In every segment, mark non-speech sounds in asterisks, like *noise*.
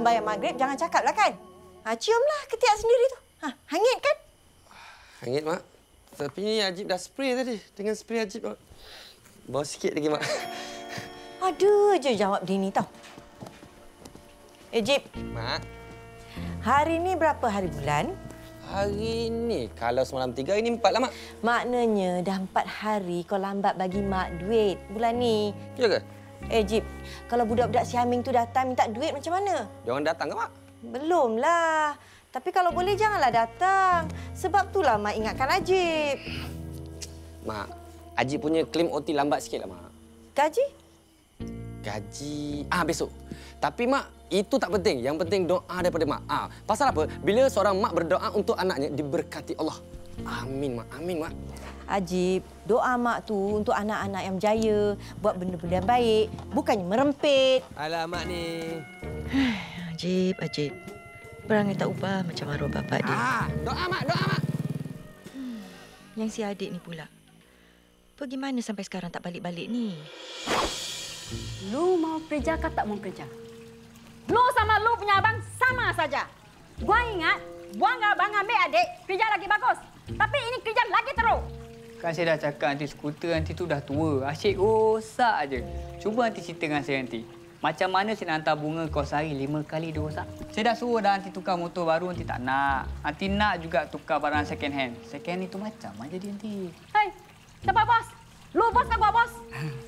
sembahyang maghrib jangan cakap lah kan. Ha, ciumlah ketiak sendiri tu. Ha, hangit kan? Hangit, Mak. Tapi ni Ajib dah spray tadi. Dengan spray Ajib, Mak. Bawa sikit lagi, Mak. *laughs* Ada je jawab Dini tau. Eh, Jip, Mak, hari ni berapa hari bulan? hari ni kalau semalam tiga, hari ni empat lah, Mak. Maknanya dah empat hari kau lambat bagi mak duit bulan ni. Ya ke? Eh, Jip, kalau budak-budak si Haming tu datang minta duit macam mana? Dia orang datang ke, Mak? Belumlah. Tapi kalau boleh janganlah datang. Sebab itulah Mak ingatkan Ajib. Mak, Ajib punya claim OT lambat sikit lah, Mak. Gaji? Gaji... Ah, besok. Tapi, Mak, itu tak penting. Yang penting doa daripada Mak. Ah, pasal apa? Bila seorang mak berdoa untuk anaknya, diberkati Allah. Amin, Mak. Amin, Mak. Ajib, doa mak tu untuk anak-anak yang berjaya, buat benda-benda yang baik, bukannya merempit. Alamak ni. *sighs* Ajib, Ajib. Perangai tak ubah macam arwah bapak dia. Ah, doa, Mak. Doa, Mak. Yang si adik ni pula. Pergi mana sampai sekarang tak balik-balik ni? Lu mau kerja ke tak mau kerja? Lu sama lu punya abang sama saja. Gua ingat, buang abang ambil adik, kerja lagi bagus. Tapi ini kerja lagi teruk. Kan saya dah cakap nanti skuter nanti tu dah tua. Asyik rosak aje. Cuba nanti cerita dengan saya nanti. Macam mana saya nak hantar bunga kau sehari lima kali dia rosak? Saya dah suruh dah nanti tukar motor baru nanti tak nak. Nanti nak juga tukar barang second hand. Second hand itu macam aja dia nanti. Hei, siapa bos? Lu bos ke gua bos?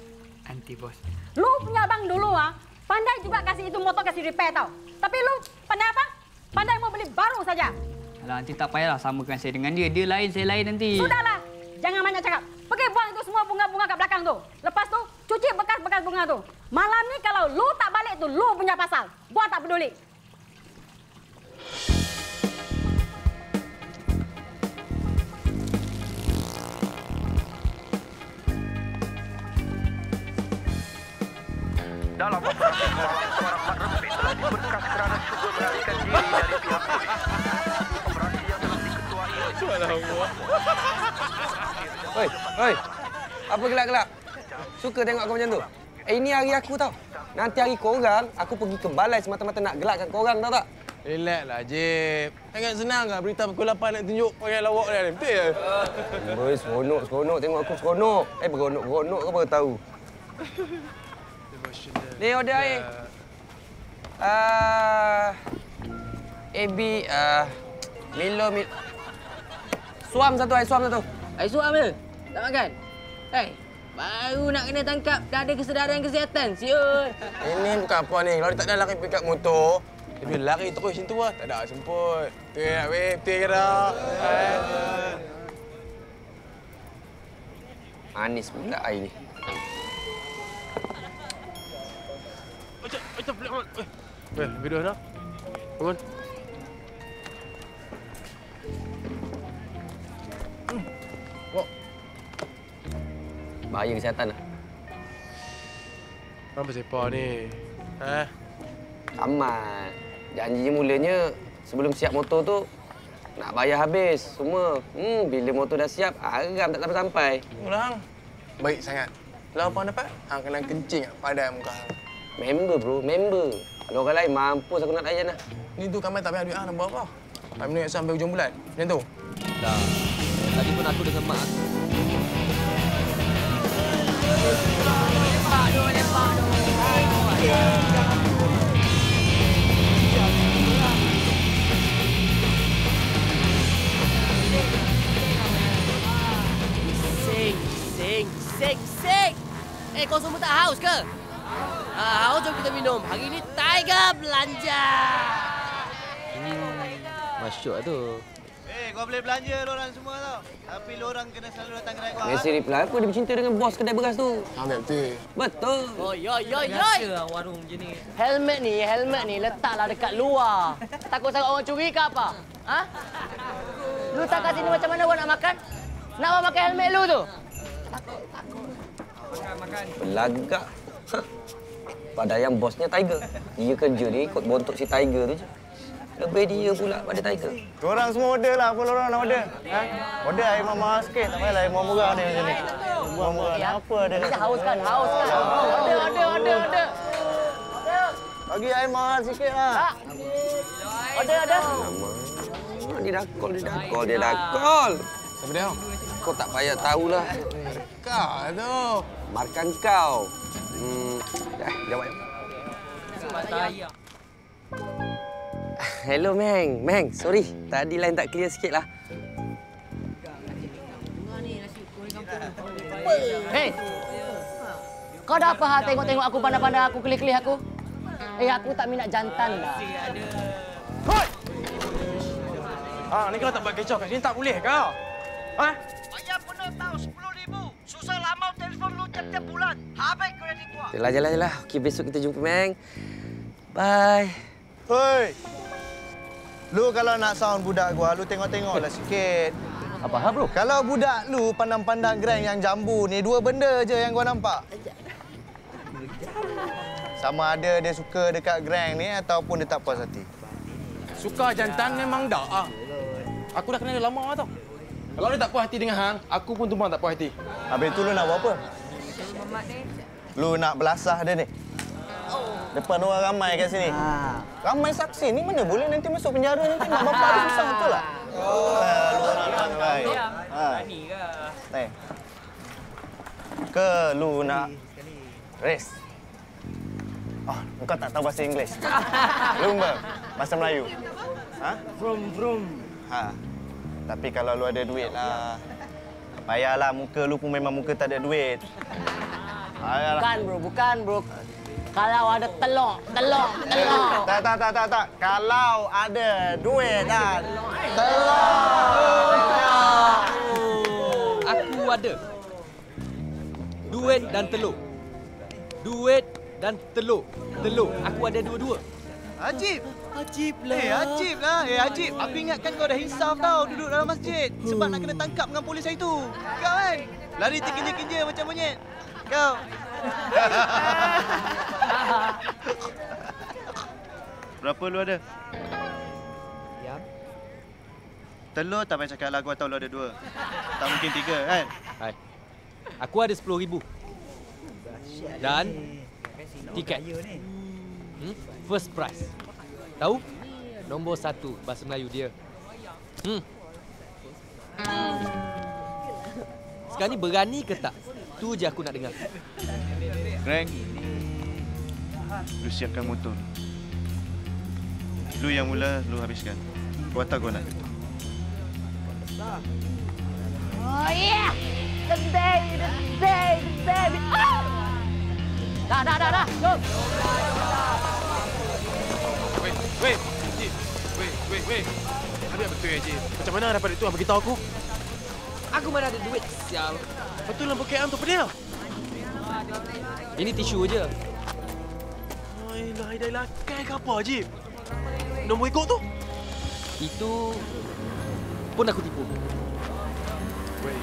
*laughs* Anti bos. Lu punya abang dulu ah, pandai juga kasih itu motor kasih repair tau. Tapi lu pandai apa? Pandai mau beli baru saja. Alah, nanti tak payahlah samakan saya dengan dia. Dia lain, saya lain nanti. Sudahlah, jangan banyak cakap. Pergi buang itu semua bunga-bunga kat belakang tu. Lepas tu, cuci bekas-bekas bunga tu. Malam ni kalau lu tak balik tu, lu punya pasal. Gua tak peduli. Dalam operasi seorang telah diberkas kerana cuba melarikan diri dari pihak polis. Operasi yang telah diketuai oleh Hoi, hoi. Apa gelak-gelak? Suka tengok aku macam tu? Eh, ini hari aku tau. Nanti hari korang, aku pergi ke balai semata-mata nak gelakkan korang, tahu tak? Relax lah, Jeb. Sangat senang lah berita pukul 8 nak tunjuk pakai lawak dia ni. Betul ya? Boy, seronok, seronok. Tengok aku seronok. Eh, beronok-beronok ke apa tahu? Ni order air. Ah, AB, ah, Milo, Milo. Suam satu, air suam satu. Air suam je. Tak makan? Hei, baru nak kena tangkap. Dah ada kesedaran kesihatan. Siul. Ini bukan apa ni. Kalau dia tak ada lari pick up motor, dia boleh lari terus macam tu lah. Tak ada semput. Betul tak, weh? Betul ke tak? Eh? Manis pula air ni. Macam, macam pelik amat. Eh, weh, video dah. Bangun. Bahaya kesihatan lah. apa sepa ni? Eh? Amat. Janji mulanya sebelum siap motor tu nak bayar habis semua. Hmm, bila motor dah siap, aram tak sampai-sampai. Ulang. Baik sangat. Kalau apa dapat? Hang kena kencing pada muka hang. Member bro, member. Kalau orang lain mampus aku nak layan lah. Ni tu kami tak payah duit hang nak buat apa? Kami ni sampai hujung bulan. Macam tu. Dah. Tadi pun aku dengan mak aku. Sing, sing, sing, sing. Eh, kosumutah house ke? Ah, house, jom kita minum hari ni. Tiger hmm, Masyuk lah tu kau boleh belanja lorang semua tau. Tapi lorang kena selalu datang kedai kau. Biasa reply aku dia bercinta dengan bos kedai beras tu. Ambil betul. Betul. Oh, yo yo yo. Biasa warung je ni. Helmet ni, helmet ni letaklah dekat luar. Takut sangat orang curi ke apa? Ha? Lu tak kat sini macam mana gua nak makan? Nak awak pakai helmet lu tu? Belagak. Padahal yang bosnya Tiger. Dia kerja dia ikut bontok si Tiger tu je. Lebih dia pula pada Tiger. Korang semua order lah apa lorang nak order. Ha? Order air mahal sikit. Tak payahlah air murah ni macam ni. Murah-murah. Apa ada Kita hauskan, hauskan. Order, order, order, order. Bagi air mahal sikit lah. Ha? Order, order. Dia dah call, dia dah call, dia dah call. Siapa dia? Kau tak payah tahulah. Kau tu. Markan kau. Hmm, dah, jawab. Hello, Meng. Meng, sorry. Tadi line tak clear sikit lah. Hei. Kau dah apa hal tengok-tengok aku pandang-pandang aku kelih-kelih aku? Eh, aku tak minat jantan dah. Ha, ni kalau tak buat kecoh kat sini tak boleh kau. Ha? Bayar penuh tahu RM10,000. Susah lama telefon lu tiap-tiap bulan. Habis kredit gua. Jalan, jalan, jalan. Okey, besok kita jumpa, Meng. Bye. Hoi. Lu kalau nak sound budak gua, lu tengok-tengoklah sikit. Apa hal bro? Kalau budak lu pandang-pandang grand yang jambu ni, dua benda je yang gua nampak. Sama ada dia suka dekat grand ni ataupun dia tak puas hati. Suka jantan memang dah. Ah. Aku dah kenal dia lama tau. Kalau dia tak puas hati dengan hang, aku pun tumpang tak puas hati. Habis tu lu nak buat apa? Lu nak belasah dia ni? Depan orang ramai kat sini. Ramai saksi ni mana boleh nanti masuk penjara nanti mak bapak dia susah betul lah. Oh, lu orang ramai. Ha. Ni. Ke lu nak race? Oh, engkau tak tahu bahasa Inggeris. Lumba, bahasa Melayu. Ha? Vroom vroom. Ha. Tapi kalau lu ada duit lah. Payahlah muka lu pun memang muka tak ada duit. Bukan bro, bukan bro. Kalau ada telur, telur, telur. Tak, tak, tak, tak, tak. Kalau ada duit dan telur. Aku ada. Duit dan telur. Duit dan telur. Telur. Aku ada dua-dua. Ajib. Ajib Eh, ajib lah. Eh, ajib. Aku ingatkan kau dah hisap tau duduk dalam masjid. Sebab nak kena tangkap dengan polis hari tu. Kau kan? Lari terkinja-kinja macam monyet. Kau. Berapa lu ada? Ya. Telur tak payah cakap lah. Aku tahu lu ada dua. Tak mungkin tiga kan? Hai. Aku ada RM10,000. Dan tiket. Hmm? First prize. Tahu? Nombor satu bahasa Melayu dia. Hmm. Sekarang ni berani ke tak? Tu je aku nak dengar. Frank. Lu siapkan motor. Lu yang mula, lu habiskan. Gua tak nak. Oh yeah! The baby, the baby, the baby. Oh! Dah, dah, dah, dah. Jom. Weh, weh. Cik. Weh, weh, weh. Habis betul ya, Cik. Macam mana dapat itu? Bagi tahu aku. Aku mana ada duit, sial. Betul lah poket tu apa dia? Ini tisu je. Ai, lah, dah lakai ke apa, Cik? Nombor ikut tu? Itu pun aku tipu.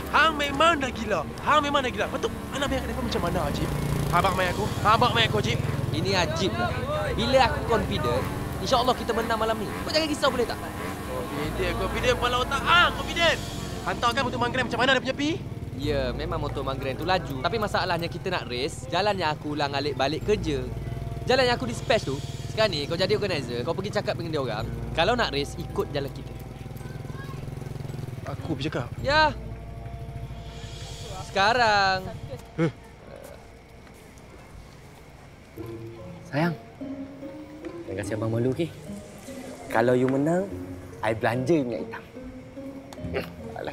Hang memang dah gila. Hang memang dah gila. Betul. Anak biar depan macam mana, Cik? Habak mai aku. Habak mai aku, Cik. Ini ajib lah. Bila aku confident, insyaAllah kita menang malam ni. Kau jangan risau boleh tak? Confident, confident kepala otak. Ah, confident. Hantar kan untuk manggram macam mana dia punya pi? Ya, memang motor Manggren tu laju. Tapi masalahnya kita nak race, jalan yang aku ulang alik balik kerja. Jalan yang aku dispatch tu, sekarang ni kau jadi organizer, kau pergi cakap dengan dia orang, kalau nak race, ikut jalan kita. Aku bercakap. Ya. Sekarang. Sayang. Jangan kasih abang malu, okey? Kalau you menang, I belanja minyak hitam.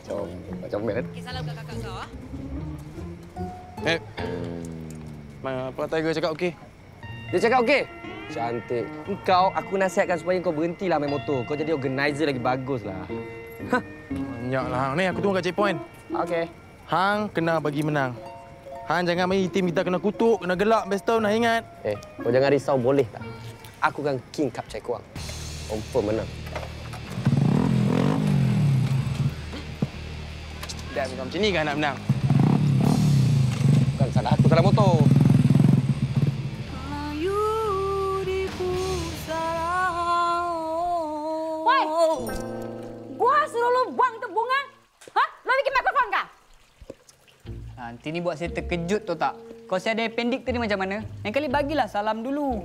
Com. Macam mana? Okey, salam kat kakak kau ah. Eh. Ma- Pak Tiger cakap okey. Dia cakap okey. Cantik. Engkau, aku nasihatkan supaya kau berhentilah main motor. Kau jadi organizer lagi baguslah. Banyaklah hang. Ni aku tunggu kat checkpoint. Okey. Hang kena bagi menang. Hang jangan main tim kita kena kutuk, kena gelak best tahun dah ingat. Eh, kau jangan risau boleh tak? Aku kan king cup cek kuang. Confirm menang. Dan kau macam ni kan nak menang. Bukan salah aku salah motor. Woi! Gua suruh lu buang tu bunga. Ha? Lu bikin mikrofon kah? Nanti ni buat saya terkejut tu tak? Kau saya ada appendix tadi macam mana? Yang kali bagilah salam dulu.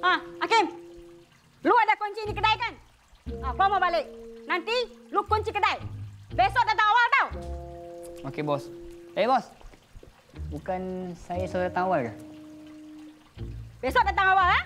Ah, Hakim. Lu ada kunci di kedai kan? Ah, kau mau balik. Nanti lu kunci kedai. Besok datang awal tau. Okey, bos. Eh, bos. Bukan saya saudara datang awal ke? Besok datang awal, ha?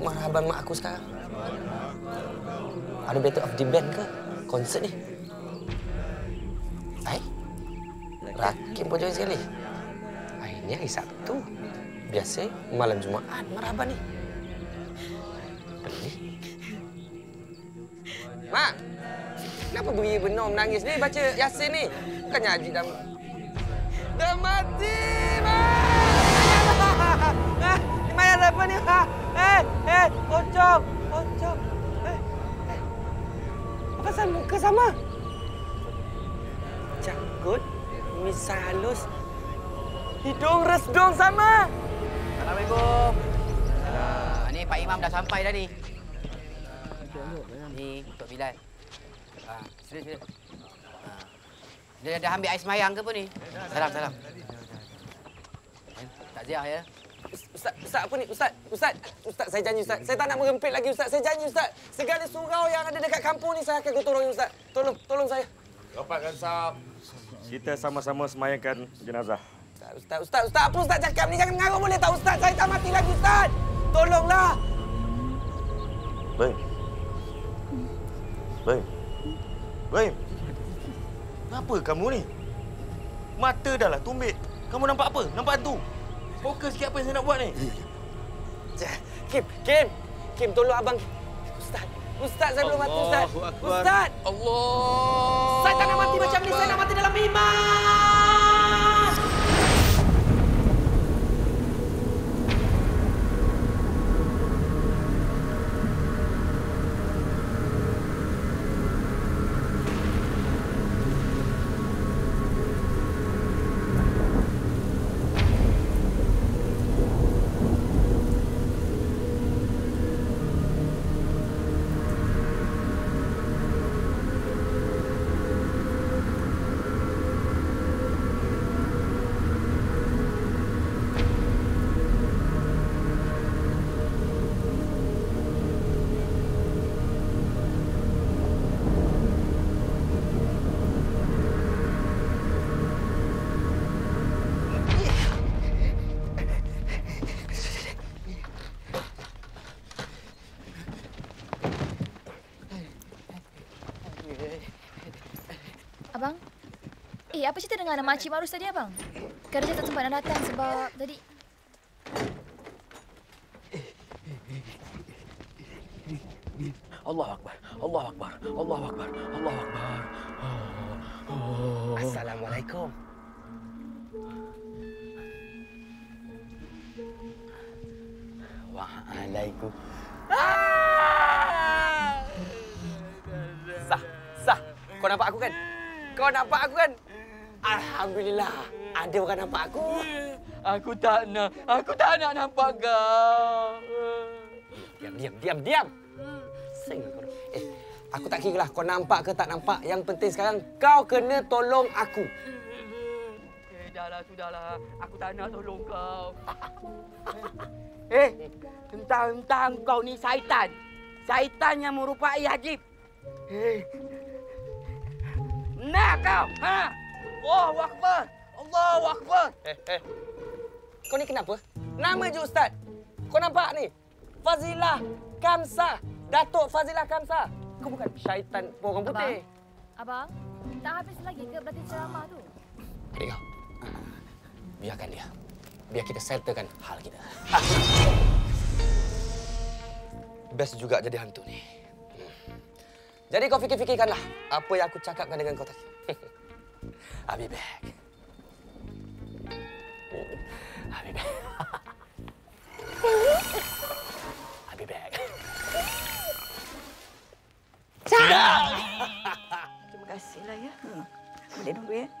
Marhaban mak aku sekarang. Ada Battle of the Band ke? Konsert ni. Hai? Rakim pun join sekali. Hai, ni hari Sabtu. Biasa malam Jumaat marhaban ni. Beli. Mak! Kenapa beri benar menangis ni baca Yasin ni? Bukannya Haji dah... Dah mati, Mak! *laughs* Ah, Ni Maya ada apa ni? Ha? Eh, eh, pocong, pocong. Eh, eh. Apa pasal muka sama? Janggut, misai halus, hidung resdung sama. Assalamualaikum. Ah, ni Pak Imam dah sampai dah ni. Ni untuk Bilal. Ah, sila sila. Ah. Dia dah ambil air semayang ke apa ni? Salam salam. Eh, Takziah ya. Ustaz, Ustaz apa ni? Ustaz, Ustaz, Ustaz saya janji Ustaz. Saya tak nak merempit lagi Ustaz. Saya janji Ustaz. Segala surau yang ada dekat kampung ni saya akan gotong Ustaz. Tolong, tolong saya. Rapatkan sap. Kita sama-sama semayangkan jenazah. Ustaz, Ustaz, Ustaz, Ustaz, apa Ustaz cakap ni? Jangan mengarut boleh tak Ustaz? Saya tak mati lagi Ustaz. Tolonglah. Baim. Baim. Baim. Kenapa kamu ni? Mata dah lah tumbit. Kamu nampak apa? Nampak hantu? Fokus sikit apa yang saya nak buat ni. Kim, Kim. Kim, tolong abang. Ustaz, Ustaz saya belum mati Ustaz. Akbar. Ustaz. Allah. Saya tak nak mati macam ni. Saya nak mati dalam iman. Apa cerita dengan Makcik Marus tadi, Abang? Kerja tak sempat nak datang sebab tadi... Alhamdulillah. Ada orang nampak aku. Aku tak nak. Aku tak nak nampak kau. Diam, diam, diam, diam. Sing kau. Eh, aku tak kira lah kau nampak ke tak nampak. Yang penting sekarang kau kena tolong aku. Eh, dahlah, sudahlah. Aku tak nak tolong kau. *laughs* Eh, entang-entang kau ni syaitan. Syaitan yang merupai Hajib. Eh. Nak kau, ha? Allahu Akbar. Allahu Akbar. Eh, eh. Kau ni kenapa? Nama je Ustaz. Kau nampak ni? Fazilah Kamsa. Datuk Fazilah Kamsa. Kau bukan syaitan orang putih. Abang, tak habis lagi ke berarti ceramah tu? Adik kau. Biarkan dia. Biar kita settlekan hal kita. Best juga jadi hantu ni. Hmm. Jadi kau fikir-fikirkanlah apa yang aku cakapkan dengan kau tadi. *laughs* I'll be back. I'll be back. I'll be back. Terima kasihlah ya. Boleh dulu ya.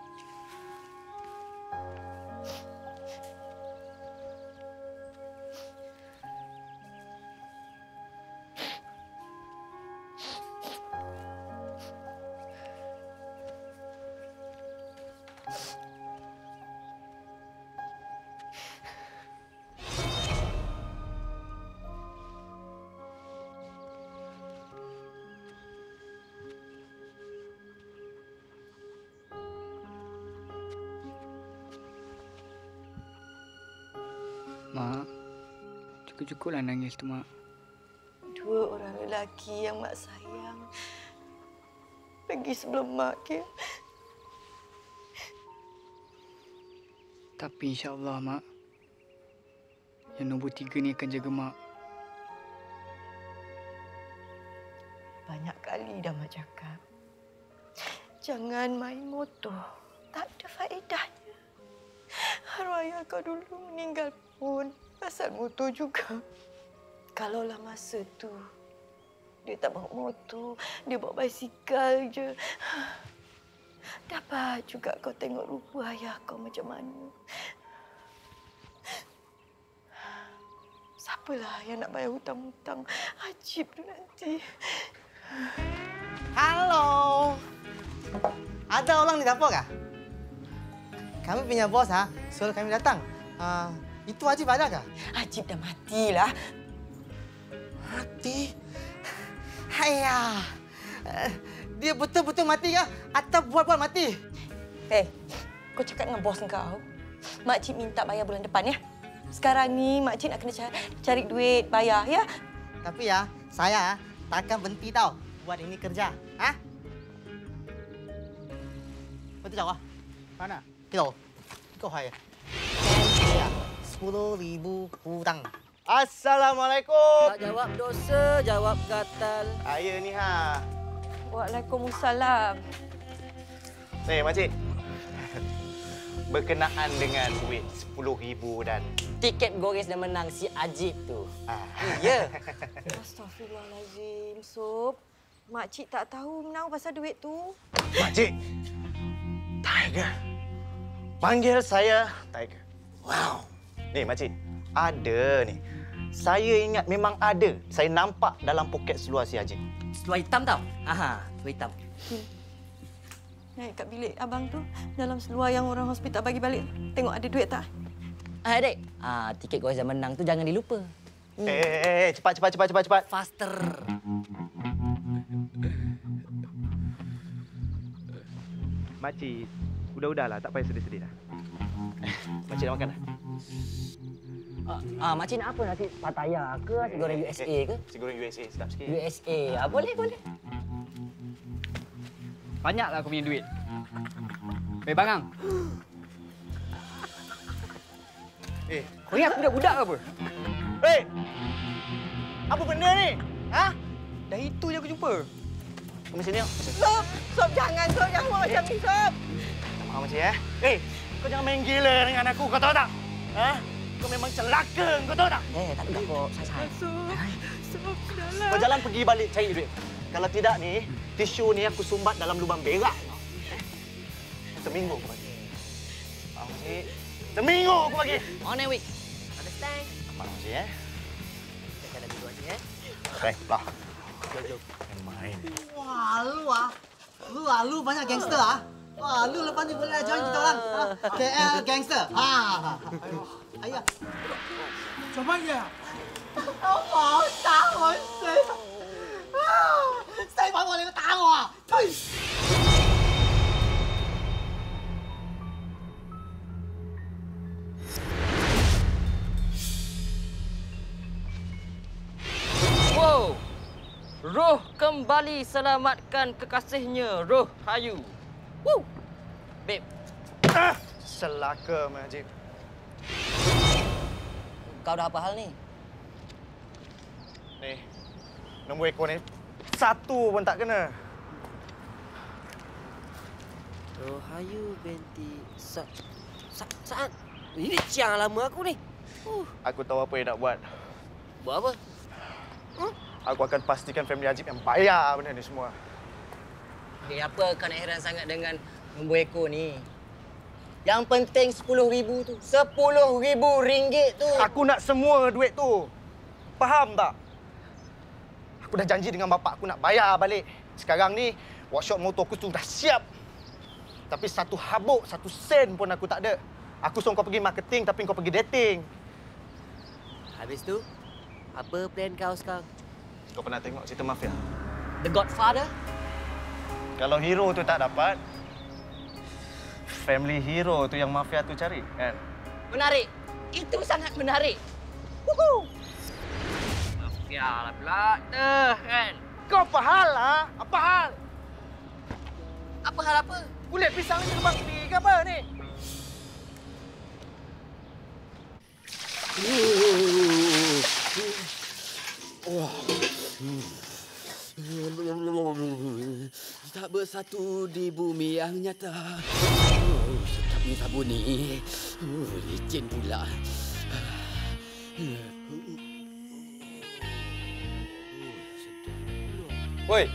Mak, cukup-cukuplah nangis tu, Mak. Dua orang lelaki yang mak sayang. Pergi sebelum mak, Kek. Tapi insyaAllah, Mak. Yang nombor tiga ni akan jaga Mak. Banyak kali dah mak cakap. Jangan main motor. Dulu meninggal pun pasal motor juga. Kalaulah masa tu dia tak bawa motor, dia bawa basikal je. Dapat juga kau tengok rupa ayah kau macam mana. Siapalah yang nak bayar hutang-hutang Ajib tu nanti. Halo. Ada orang di dapur kah? Kami punya bos ha, suruh kami datang. Uh, itu Ajib ada kah? Ajib dah matilah. Mati? Hayah. Uh, dia betul-betul mati kah? Atau buat-buat mati? Eh, kau cakap dengan bos kau. Makcik minta bayar bulan depan ya. Sekarang ni makcik nak kena cari, cari duit bayar ya. Tapi ya, saya takkan berhenti tau buat ini kerja. Ha? Betul tak? Mana? Kita. Kau hai. Sepuluh ribu hutang. Assalamualaikum. Tak jawab dosa, jawab gatal. Ayah ni ha. Waalaikumsalam. Ni, makcik. Berkenaan dengan duit RM10,000 dan... Tiket gores dan menang si Ajib tu. Ah. Ya. *laughs* Astaghfirullahalazim, Sob. Makcik tak tahu menang pasal duit tu. Makcik. Tiger. Panggil saya Tiger. Wow. Ni, makcik. Ada ni. Saya ingat memang ada. Saya nampak dalam poket seluar si Haji. Seluar hitam tau. Aha, seluar hitam. Naik kat bilik abang tu. Dalam seluar yang orang hospital bagi balik. Tengok ada duit tak? Ah, adik. Ah, tiket dan menang tu jangan dilupa. Eh, eh, eh, eh, cepat, cepat, cepat, cepat, cepat. Faster. Makcik, udah-udahlah. Tak payah sedih-sedih dah. Makcik dah makan dah? Ah, ah, makcik nak apa? Nasi Pattaya ke? Nasi goreng USA ke? Nasi goreng USA, sedap sikit. USA. Ah, boleh, boleh. Banyaklah aku punya duit. Baik, Bangang. Eh, Kau ni aku budak-budak ke apa? Hei! Apa benda ni? Ha? Dah itu je aku jumpa. Kau sini, yuk. Sob! Sob, jangan Sob. Jangan buat macam ni, Sob. Faham makcik, eh? Eh, kau jangan main gila dengan aku, kau tahu tak? Ha? Kau memang celaka, kau tahu tak? Eh, tak ada kok. Saya Sob. Sob, sudahlah. Kau jalan pergi balik cari duit. Kalau tidak ni, tisu ni aku sumbat dalam lubang berak. Eh? Seminggu aku bagi. Faham makcik? Seminggu aku bagi. On a week. Understand? Faham makcik, eh? Kita ada dua sini, eh? Baik, lah. Jom, jom. Main. Wah, lu ah. Lu ah, lu banyak gangster ah. Wah, lu lepas ni boleh join kita orang. Ha? KL gangster. Ha. Ayah. Coba ya. 我冇打我死！啊！西反我，你都打我啊！呸！ Wow. Roh kembali selamatkan kekasihnya, Roh Hayu. Woo. Babe, Ah, celaka, Majid. kau dah apa hal ni? Ni, nombor ekor ni satu pun tak kena. Roh Hayu binti Sa Sa Saat. Ini ciang lama aku ni. Uh, Aku tahu apa yang nak buat. buat apa? Aku akan pastikan family Ajib yang bayar benda ni semua. Eh, apa kau nak heran sangat dengan nombor ekor ni? Yang penting RM10,000 tu. RM10,000 tu. Aku nak semua duit tu. Faham tak? Aku dah janji dengan bapak aku nak bayar balik. Sekarang ni, workshop motor aku tu dah siap. Tapi satu habuk, satu sen pun aku tak ada. Aku suruh kau pergi marketing tapi kau pergi dating. Habis tu, apa plan kau sekarang? Kau pernah tengok cerita mafia? The Godfather? Kalau hero tu tak dapat, family hero tu yang mafia tu cari, kan? Menarik. Itu sangat menarik. Woohoo! Mafia lah pula dah kan. Kau apa hal lah? Apa hal? Apa hal apa? Kulit pisang ni kebang ni ke apa ni? Wah. Tak bersatu di bumi yang nyata. Oh, Sedapnya sabun ni. Oh, licin pula. Woi,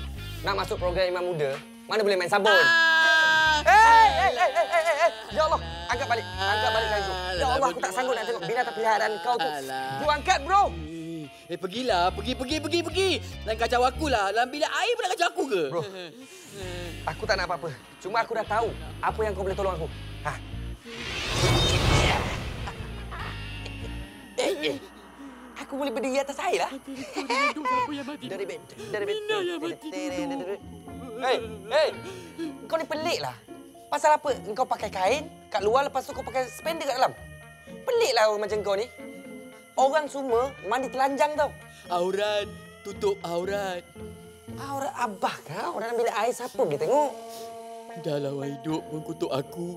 nak masuk program Imam Muda, mana boleh main sabun? Ah. Hei, hei, hei, hei, hei, hei, hei. Ya Allah, angkat balik. Angkat balik kain tu. Ya Allah, aku tak sanggup nak tengok binatang peliharaan kau tu. Bro, angkat, bro. Eh, pergilah. Pergi, pergi, pergi, pergi. Jangan kacau aku lah. Dalam bilik air pun nak kacau aku ke? Bro, aku tak nak apa-apa. Cuma aku dah tahu apa yang kau boleh tolong aku. Ha. Eh, eh. Aku boleh berdiri atas air lah. Dari bed. Dari bed. Mina yang mati Hei, hei. Kau ni pelik lah. Pasal apa kau pakai kain kat luar lepas tu kau pakai spender kat dalam? Pelik lah orang macam kau ni. Orang semua mandi telanjang tau. Aurat. Tutup aurat. Aurat abah kau dalam bilik air siapa boleh tengok? Dalam hidup pun kutuk aku.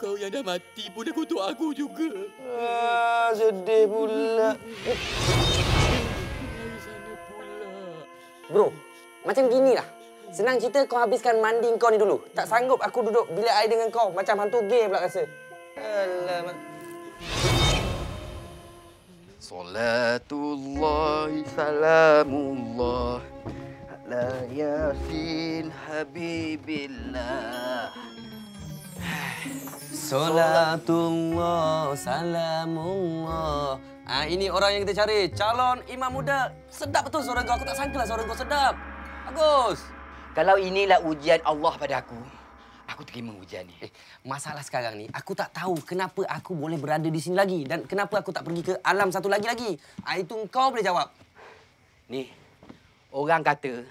Kau yang dah mati pun dah kutuk aku juga. Ah, sedih pula. Bro, macam gini lah. Senang cerita kau habiskan mandi kau ni dulu. Tak sanggup aku duduk bilik air dengan kau. Macam hantu gay pula rasa. Alamak. Salatullah salamullah ala yasin habibillah. Salatullah, salamullah. Ah, ini orang yang kita cari. Calon imam muda. Sedap betul suara kau. Aku tak sangka lah suara kau sedap. Bagus. Kalau inilah ujian Allah pada aku, aku terima ujian ni. Eh, masalah sekarang ni, aku tak tahu kenapa aku boleh berada di sini lagi. Dan kenapa aku tak pergi ke alam satu lagi lagi. Ah, itu kau boleh jawab. Ni, orang kata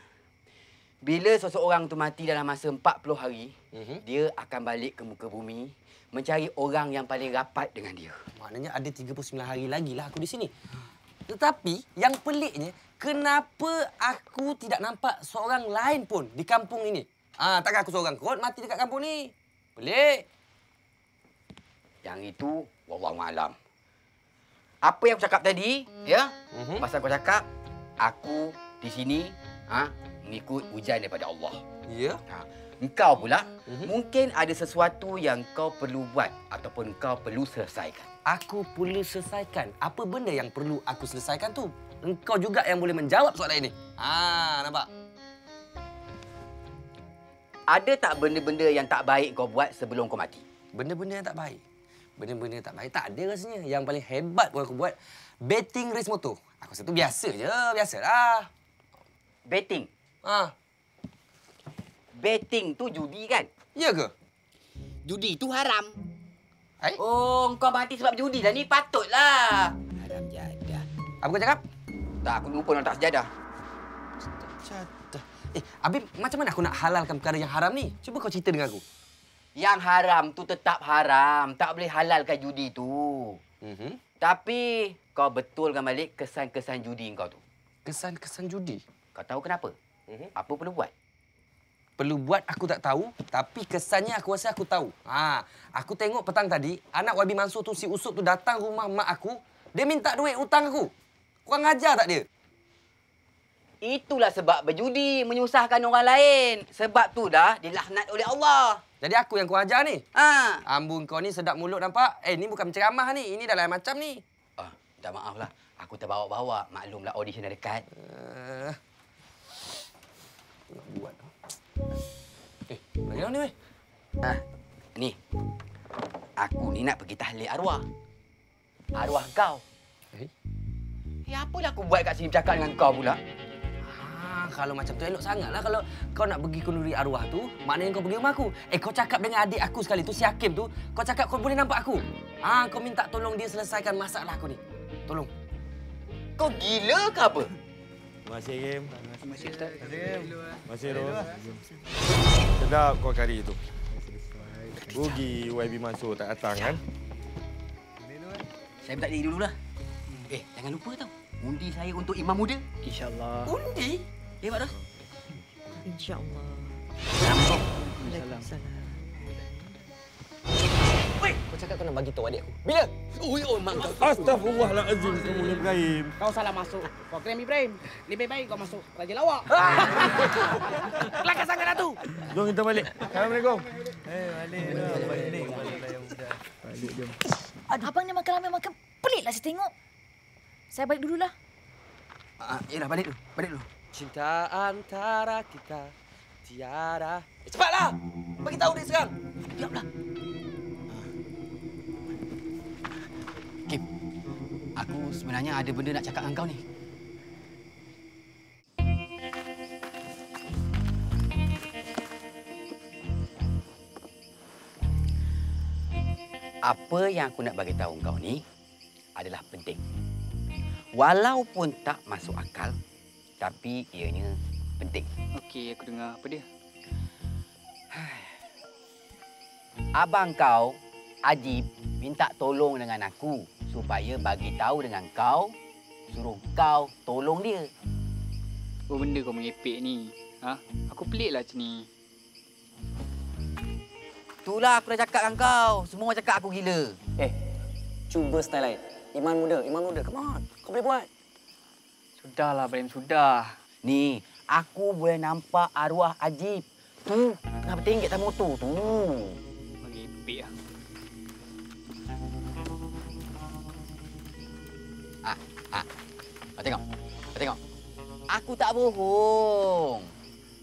bila seseorang tu mati dalam masa 40 hari, mm-hmm. dia akan balik ke muka bumi mencari orang yang paling rapat dengan dia. Maknanya ada 39 hari lagi lah aku di sini. Tetapi yang peliknya, kenapa aku tidak nampak seorang lain pun di kampung ini? Ah, takkan aku seorang kot mati dekat kampung ni? Pelik. Yang itu, wallahu alam. Apa yang aku cakap tadi, hmm. ya? Mm-hmm. Pasal aku cakap, aku di sini ha, mengikut ujian daripada Allah. Ya. Ha, engkau pula, mm-hmm. mungkin ada sesuatu yang kau perlu buat ataupun kau perlu selesaikan. Aku perlu selesaikan. Apa benda yang perlu aku selesaikan tu? Engkau juga yang boleh menjawab soalan ini. Ah, nampak? Ada tak benda-benda yang tak baik kau buat sebelum kau mati? Benda-benda yang tak baik? Benda-benda yang tak baik? Tak ada rasanya. Yang paling hebat pun aku buat, betting race motor. Aku rasa tu biasa je. Biasalah. Betting? Ah. Betting tu judi kan? Ya ke? Judi tu haram. Hai? Oh, kau mati sebab judi dah ni patutlah. Haram jadah. Apa kau cakap? Tak, aku lupa nak letak sejadah. Jadah. Eh, Habib, macam mana aku nak halalkan perkara yang haram ni? Cuba kau cerita dengan aku. Yang haram tu tetap haram. Tak boleh halalkan judi tu. Mm-hmm. Tapi kau betulkan balik kesan-kesan judi kau tu. Kesan-kesan judi? Kau tahu kenapa? Mm-hmm. Apa perlu buat? Perlu buat aku tak tahu, tapi kesannya aku rasa aku tahu. Ha, aku tengok petang tadi, anak Wabi Mansur tu si Usop tu datang rumah mak aku, dia minta duit hutang aku. Kurang ajar tak dia? Itulah sebab berjudi menyusahkan orang lain. Sebab tu dah dilaknat oleh Allah. Jadi aku yang kurang ajar ni? Ha. Ambun kau ni sedap mulut nampak. Eh, ni bukan penceramah ni. Ini dah lain macam ni. Ah, minta maaf lah. Aku terbawa-bawa. Maklumlah audition dah dekat. Uh, buat. Eh, lagi ni weh? Ah, ni. Aku ni nak pergi tahlil arwah. Arwah kau. Eh? Ya, apalah aku buat kat sini bercakap dengan kau pula? Ah, kalau macam tu elok sangatlah kalau kau nak pergi kenduri arwah tu, maknanya kau pergi rumah aku. Eh, kau cakap dengan adik aku sekali tu, si Hakim tu, kau cakap kau boleh nampak aku. Ah, kau minta tolong dia selesaikan masalah aku ni. Tolong. Kau gila ke apa? Terima kasih, Kim. Terima kasih, Ustaz. Terima kasih, Ros. Sedap kau kari tu. Rugi YB Mansur tak datang kan? Saya minta diri dululah. Eh, jangan lupa tau. Undi saya untuk imam muda. InsyaAllah. Undi? Eh, Pak Ros. InsyaAllah. Waalaikumsalam. Weh, kau cakap kau nak bagi tahu adik aku. Bila? Oh, mak kau. Astaghfirullahalazim kamu Ibrahim. Kau salah masuk program Ibrahim. Lebih baik kau masuk Raja Lawak. Kelakar sangat dah tu. Jom kita balik. Assalamualaikum. Eh, balik. Balik. Balik jom. Abang ni makan ramai makan pelik lah saya tengok. Saya balik dululah. Ah, yalah balik dulu. Balik dulu. Cinta antara kita tiada. Eh, cepatlah. Bagi tahu dia sekarang. Diamlah. Kim, aku sebenarnya ada benda nak cakap dengan kau ni. Apa yang aku nak bagi tahu kau ni adalah penting. Walaupun tak masuk akal, tapi ianya penting. Okey, aku dengar apa dia. *sighs* Abang kau, Ajib, minta tolong dengan aku supaya bagi tahu dengan kau, suruh kau tolong dia. Apa benda kau mengepek ni? Ha? Aku pelik lah macam ni. Itulah aku dah cakap dengan kau. Semua orang cakap aku gila. Eh, cuba style lain. Iman muda, Iman muda. Come on. Kau boleh buat. Sudahlah, Ibrahim. Sudah. Ni, aku boleh nampak arwah Ajib. Tu, tengah bertinggi atas motor tu. Mengepek lah. Ah, ah. Kau tengok. Kau tengok. Aku tak bohong.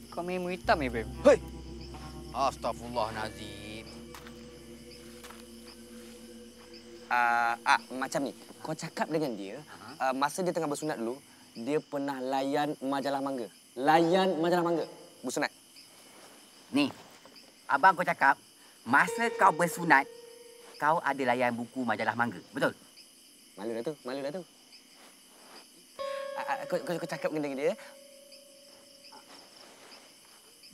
Kau memang hitam, Ibrahim. Hei! Astaghfirullahalazim. Uh, ah, macam ni. Kau cakap dengan dia, uh, masa dia tengah bersunat dulu, dia pernah layan majalah mangga. Layan majalah mangga. Bersunat. Ni, abang kau cakap, masa kau bersunat, kau ada layan buku majalah mangga. Betul? Malu dah tu, malu dah tu. Uh, uh, kau, kau, kau cakap dengan dia,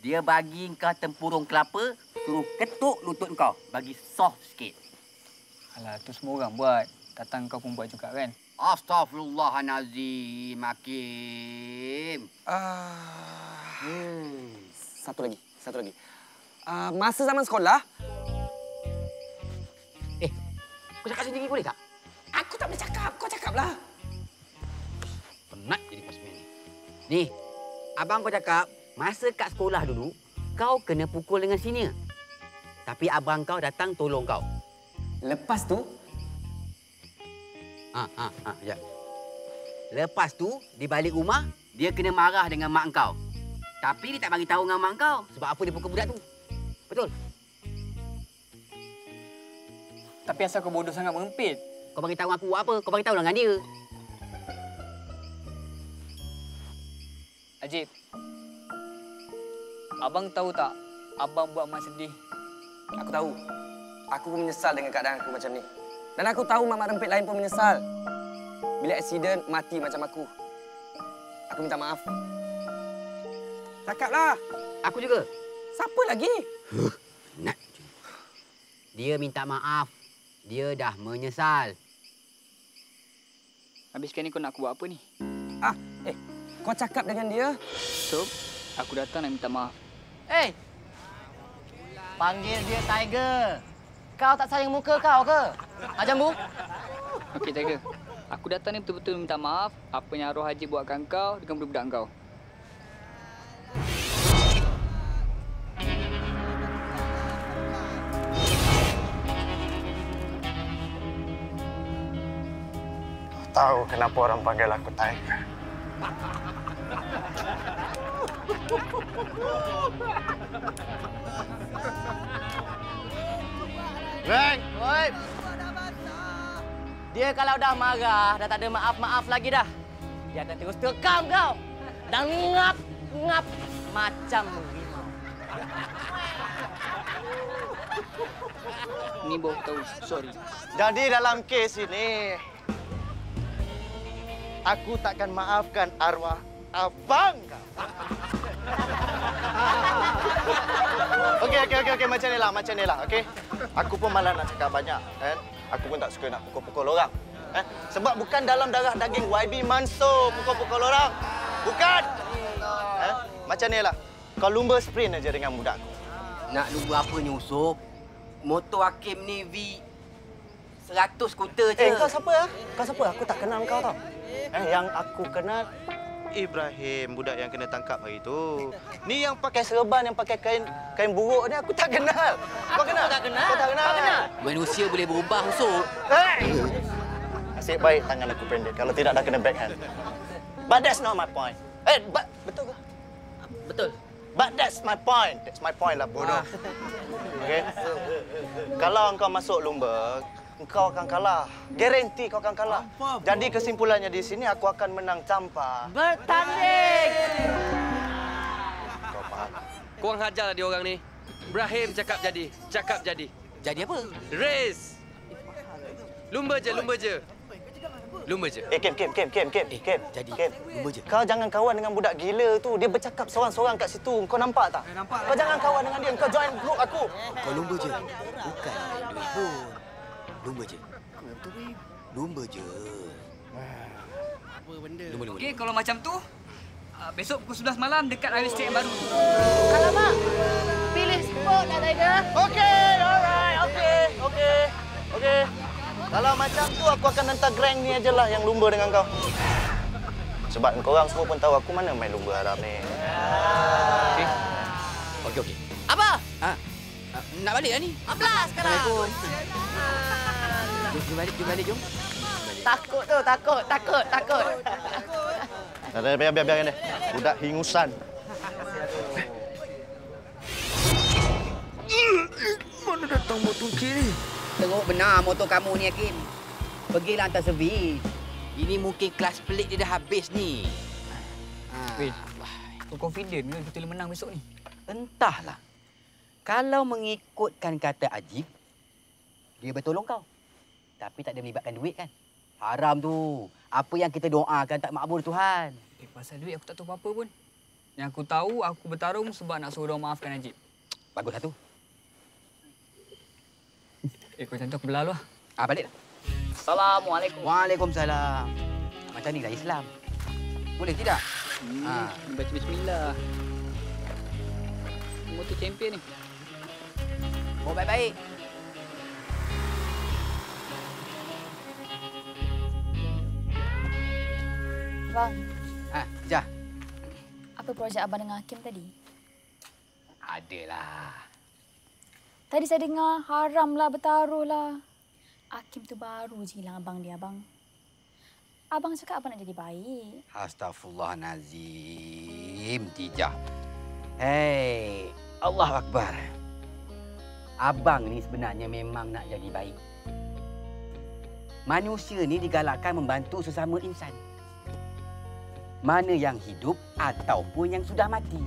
Dia bagi kau tempurung kelapa, suruh ketuk lutut kau. Bagi soft sikit. Alah, tu semua orang buat. Datang kau pun buat juga kan? Astaghfirullahalazim, Hakim. Ah. Hmm. Satu lagi, satu lagi. Uh, masa zaman sekolah, Eh, kau cakap sendiri boleh tak? aku tak boleh cakap. Kau cakaplah. Penat jadi pasmen ni. Ni, abang kau cakap, masa kat sekolah dulu, kau kena pukul dengan senior. Tapi abang kau datang tolong kau. Lepas tu, Ha, ha, ha, ya. Lepas tu, di balik rumah, dia kena marah dengan mak kau. Tapi dia tak bagi tahu dengan mak kau sebab apa dia pukul budak tu. Betul? Tapi asal kau bodoh sangat mengempit? Kau bagi tahu aku apa? Kau bagi tahu dengan dia. Ajib. Abang tahu tak? Abang buat Mak sedih. aku tahu. Aku pun menyesal dengan keadaan aku macam ni. Dan aku tahu mamak rempit lain pun menyesal. Bila aksiden mati macam aku. Aku minta maaf. Cakaplah. Aku juga. Siapa lagi? Nak. Dia minta maaf. Dia dah menyesal. Habis sekarang ni kau nak aku buat apa ni? Ah, eh, kau cakap dengan dia. So, aku datang nak minta maaf. Eh! Panggil dia Tiger. Kau tak sayang muka kau ke? Macam bu? Okey, Tiger. Aku datang ni betul-betul minta maaf apa yang arwah Haji buatkan kau dengan budak-budak kau. Tahu kenapa orang panggil aku Tiger? Reng! Oi! Dia kalau dah marah, dah tak ada maaf-maaf lagi dah. Dia akan terus tekam kau. Dan ngap ngap macam rimau. Ni baru tahu. Sorry. Jadi dalam kes ini, aku takkan maafkan arwah abang kau. *laughs* Okey, okey, okey, okey. Macam ni lah, macam ni lah, okey? Aku pun malas nak cakap banyak, kan? Aku pun tak suka nak pukul-pukul orang. Eh? Sebab bukan dalam darah daging YB Mansur pukul-pukul orang. Bukan! Eh? Macam ni lah. Kau lumba sprint aja dengan budak aku. Nak lumba apa ni, Usop? Motor Hakim ni V 100 skuter je. Eh, kau siapa? ah? Kau siapa? Aku tak kenal kau tau. Eh, yang aku kenal Ibrahim, budak yang kena tangkap hari tu. Ni yang pakai serban, yang pakai kain kain buruk ni aku tak kenal. Kau Aku kenal? tak kenal. Kau tak kenal? Tak kenal. Manusia boleh berubah, Usop. Hey! Asyik baik tangan aku pendek. Kalau tidak dah kena backhand. But that's not my point. Eh, but betul ke? Betul. But that's my point. That's my point lah, bodoh. Okay? Kalau engkau masuk lumba, engkau akan kalah. Garanti kau akan kalah. Jadi kesimpulannya di sini aku akan menang tanpa. Bertanding! Kau faham? Korang hajarlah dia orang ni. Ibrahim cakap jadi. Cakap jadi. Jadi apa? Race. Lumba je, lumba je. Lumba je. Eh, Kim, Kim, Kim, Kim, Kim, Eh, Kim. jadi, Kim. lumba je. Kau jangan kawan dengan budak gila tu. Dia bercakap seorang-seorang kat situ. Kau nampak tak? nampak Kau jangan kawan dengan dia. Kau join group aku. Kau lumba je. Bukan duit pun. Lumba je. Lumba je. Apa benda? Lumba, lumba. Okey, kalau macam tu, uh, besok pukul 11 malam dekat highway state yang baru. Alamak! Pilih spot lah, Tiger. Okey, alright. Okey, okey. Okey. Kalau macam tu aku akan hantar Grang ni aje lah yang lumba dengan kau. Sebab kau orang semua pun tahu aku mana main lumba Arab ni. Okey, okey. Apa? Ha? Nak balik lah ni? Ablas sekarang. Assalamualaikum. Jom, jom balik, jom balik, jom. Takut tu, takut, takut, takut. Tak ada, biar, biar, biar ni. Budak hingusan. Mana datang motor kiri? Teruk benar motor kamu ni, Hakim. Pergilah hantar servis. Ini mungkin kelas pelik dia dah habis ni. Ha. Weh, kau confident ke kita boleh menang besok ni? Entahlah. Kalau mengikutkan kata Ajib, dia bertolong kau. Tapi tak ada melibatkan duit kan? Haram tu. Apa yang kita doakan tak makbul Tuhan. Eh, pasal duit aku tak tahu apa-apa pun. Yang aku tahu, aku bertarung sebab nak suruh maafkan Najib. Baguslah tu. *laughs* Eh, kau macam tu aku berlalu lah. Ah, balik. Assalamualaikum. Waalaikumsalam. Macam ni lah Islam. Boleh tidak? Hmm, Ha. Baca bismillah. Motor champion ni. Oh, baik-baik. Bang, Ha, Jah. apa projek abang dengan Hakim tadi? Adalah. Tadi saya dengar haram lah bertaruh lah. Hakim tu baru je hilang abang dia, abang. Abang cakap abang nak jadi baik. Astaghfirullahalazim. Tijah. Hei, Allah Akbar. Abang ni sebenarnya memang nak jadi baik. Manusia ni digalakkan membantu sesama insan. Mana yang hidup ataupun yang sudah mati.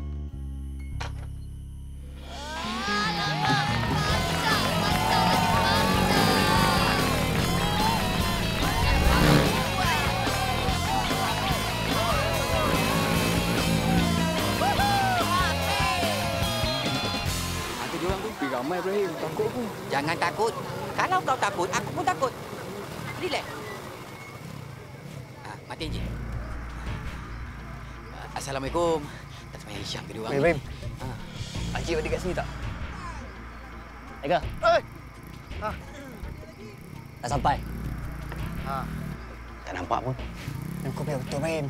Ramai Ibrahim. Takut aku. Jangan takut. Kalau kau takut, aku pun takut. Relax. Ha, mati je. Assalamualaikum. Tak sembahyang Isyam ke dia orang? Ibrahim. Ha. Acik ada kat sini tak? Eka. Eh! Dah sampai. Ha. Tak nampak pun. Yang kau biar betul, Ibrahim.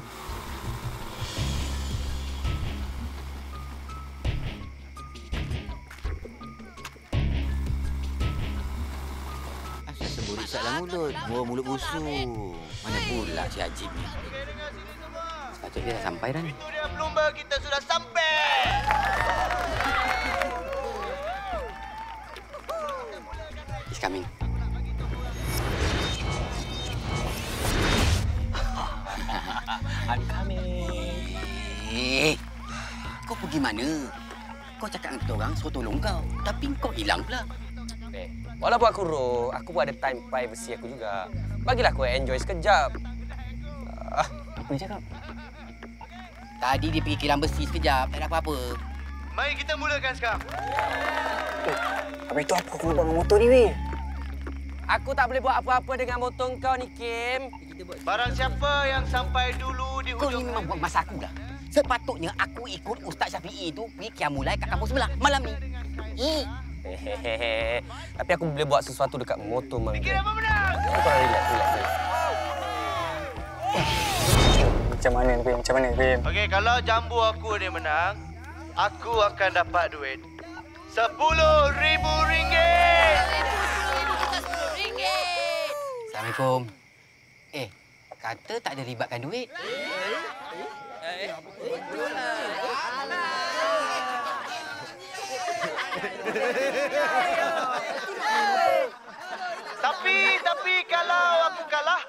Asal sebut risat dalam mulut. Buah mulut busuk. Mana pula si Ajib ni? Sepatutnya dia dah sampai dah ni. Dia lumba kita sudah sampai. He's coming. I'm coming. Eh, mana? Kau cakap dengan kita orang suruh tolong kau. Tapi kau hilang pula. Eh, walaupun aku roh, aku pun ada time privacy aku juga. Bagilah aku enjoy sekejap. Apa yang cakap? Tadi dia pergi kilang besi sekejap. Tak ada apa-apa. Mari kita mulakan sekarang. Apa itu apa kau bawa motor ni, weh? Aku tak boleh buat apa-apa dengan motor kau ni, Kim. Barang siapa yang sampai dulu di Kau hujung... ni memang buat masa aku dah. Sepatutnya aku ikut Ustaz Syafi'i itu pergi kiamulai kat kampung sebelah malam ni. Eh, Hehehe. Tapi aku boleh buat sesuatu dekat motor Mang. Fikir apa benar? Kau korang relax, relax, relax. Macam mana ni, Bim? Macam mana, Bim? Okey, kalau jambu aku ni menang, aku akan dapat duit. Sepuluh ribu ringgit! Assalamualaikum. Eh, kata tak ada libatkan duit. Tapi, tapi kalau aku kalah,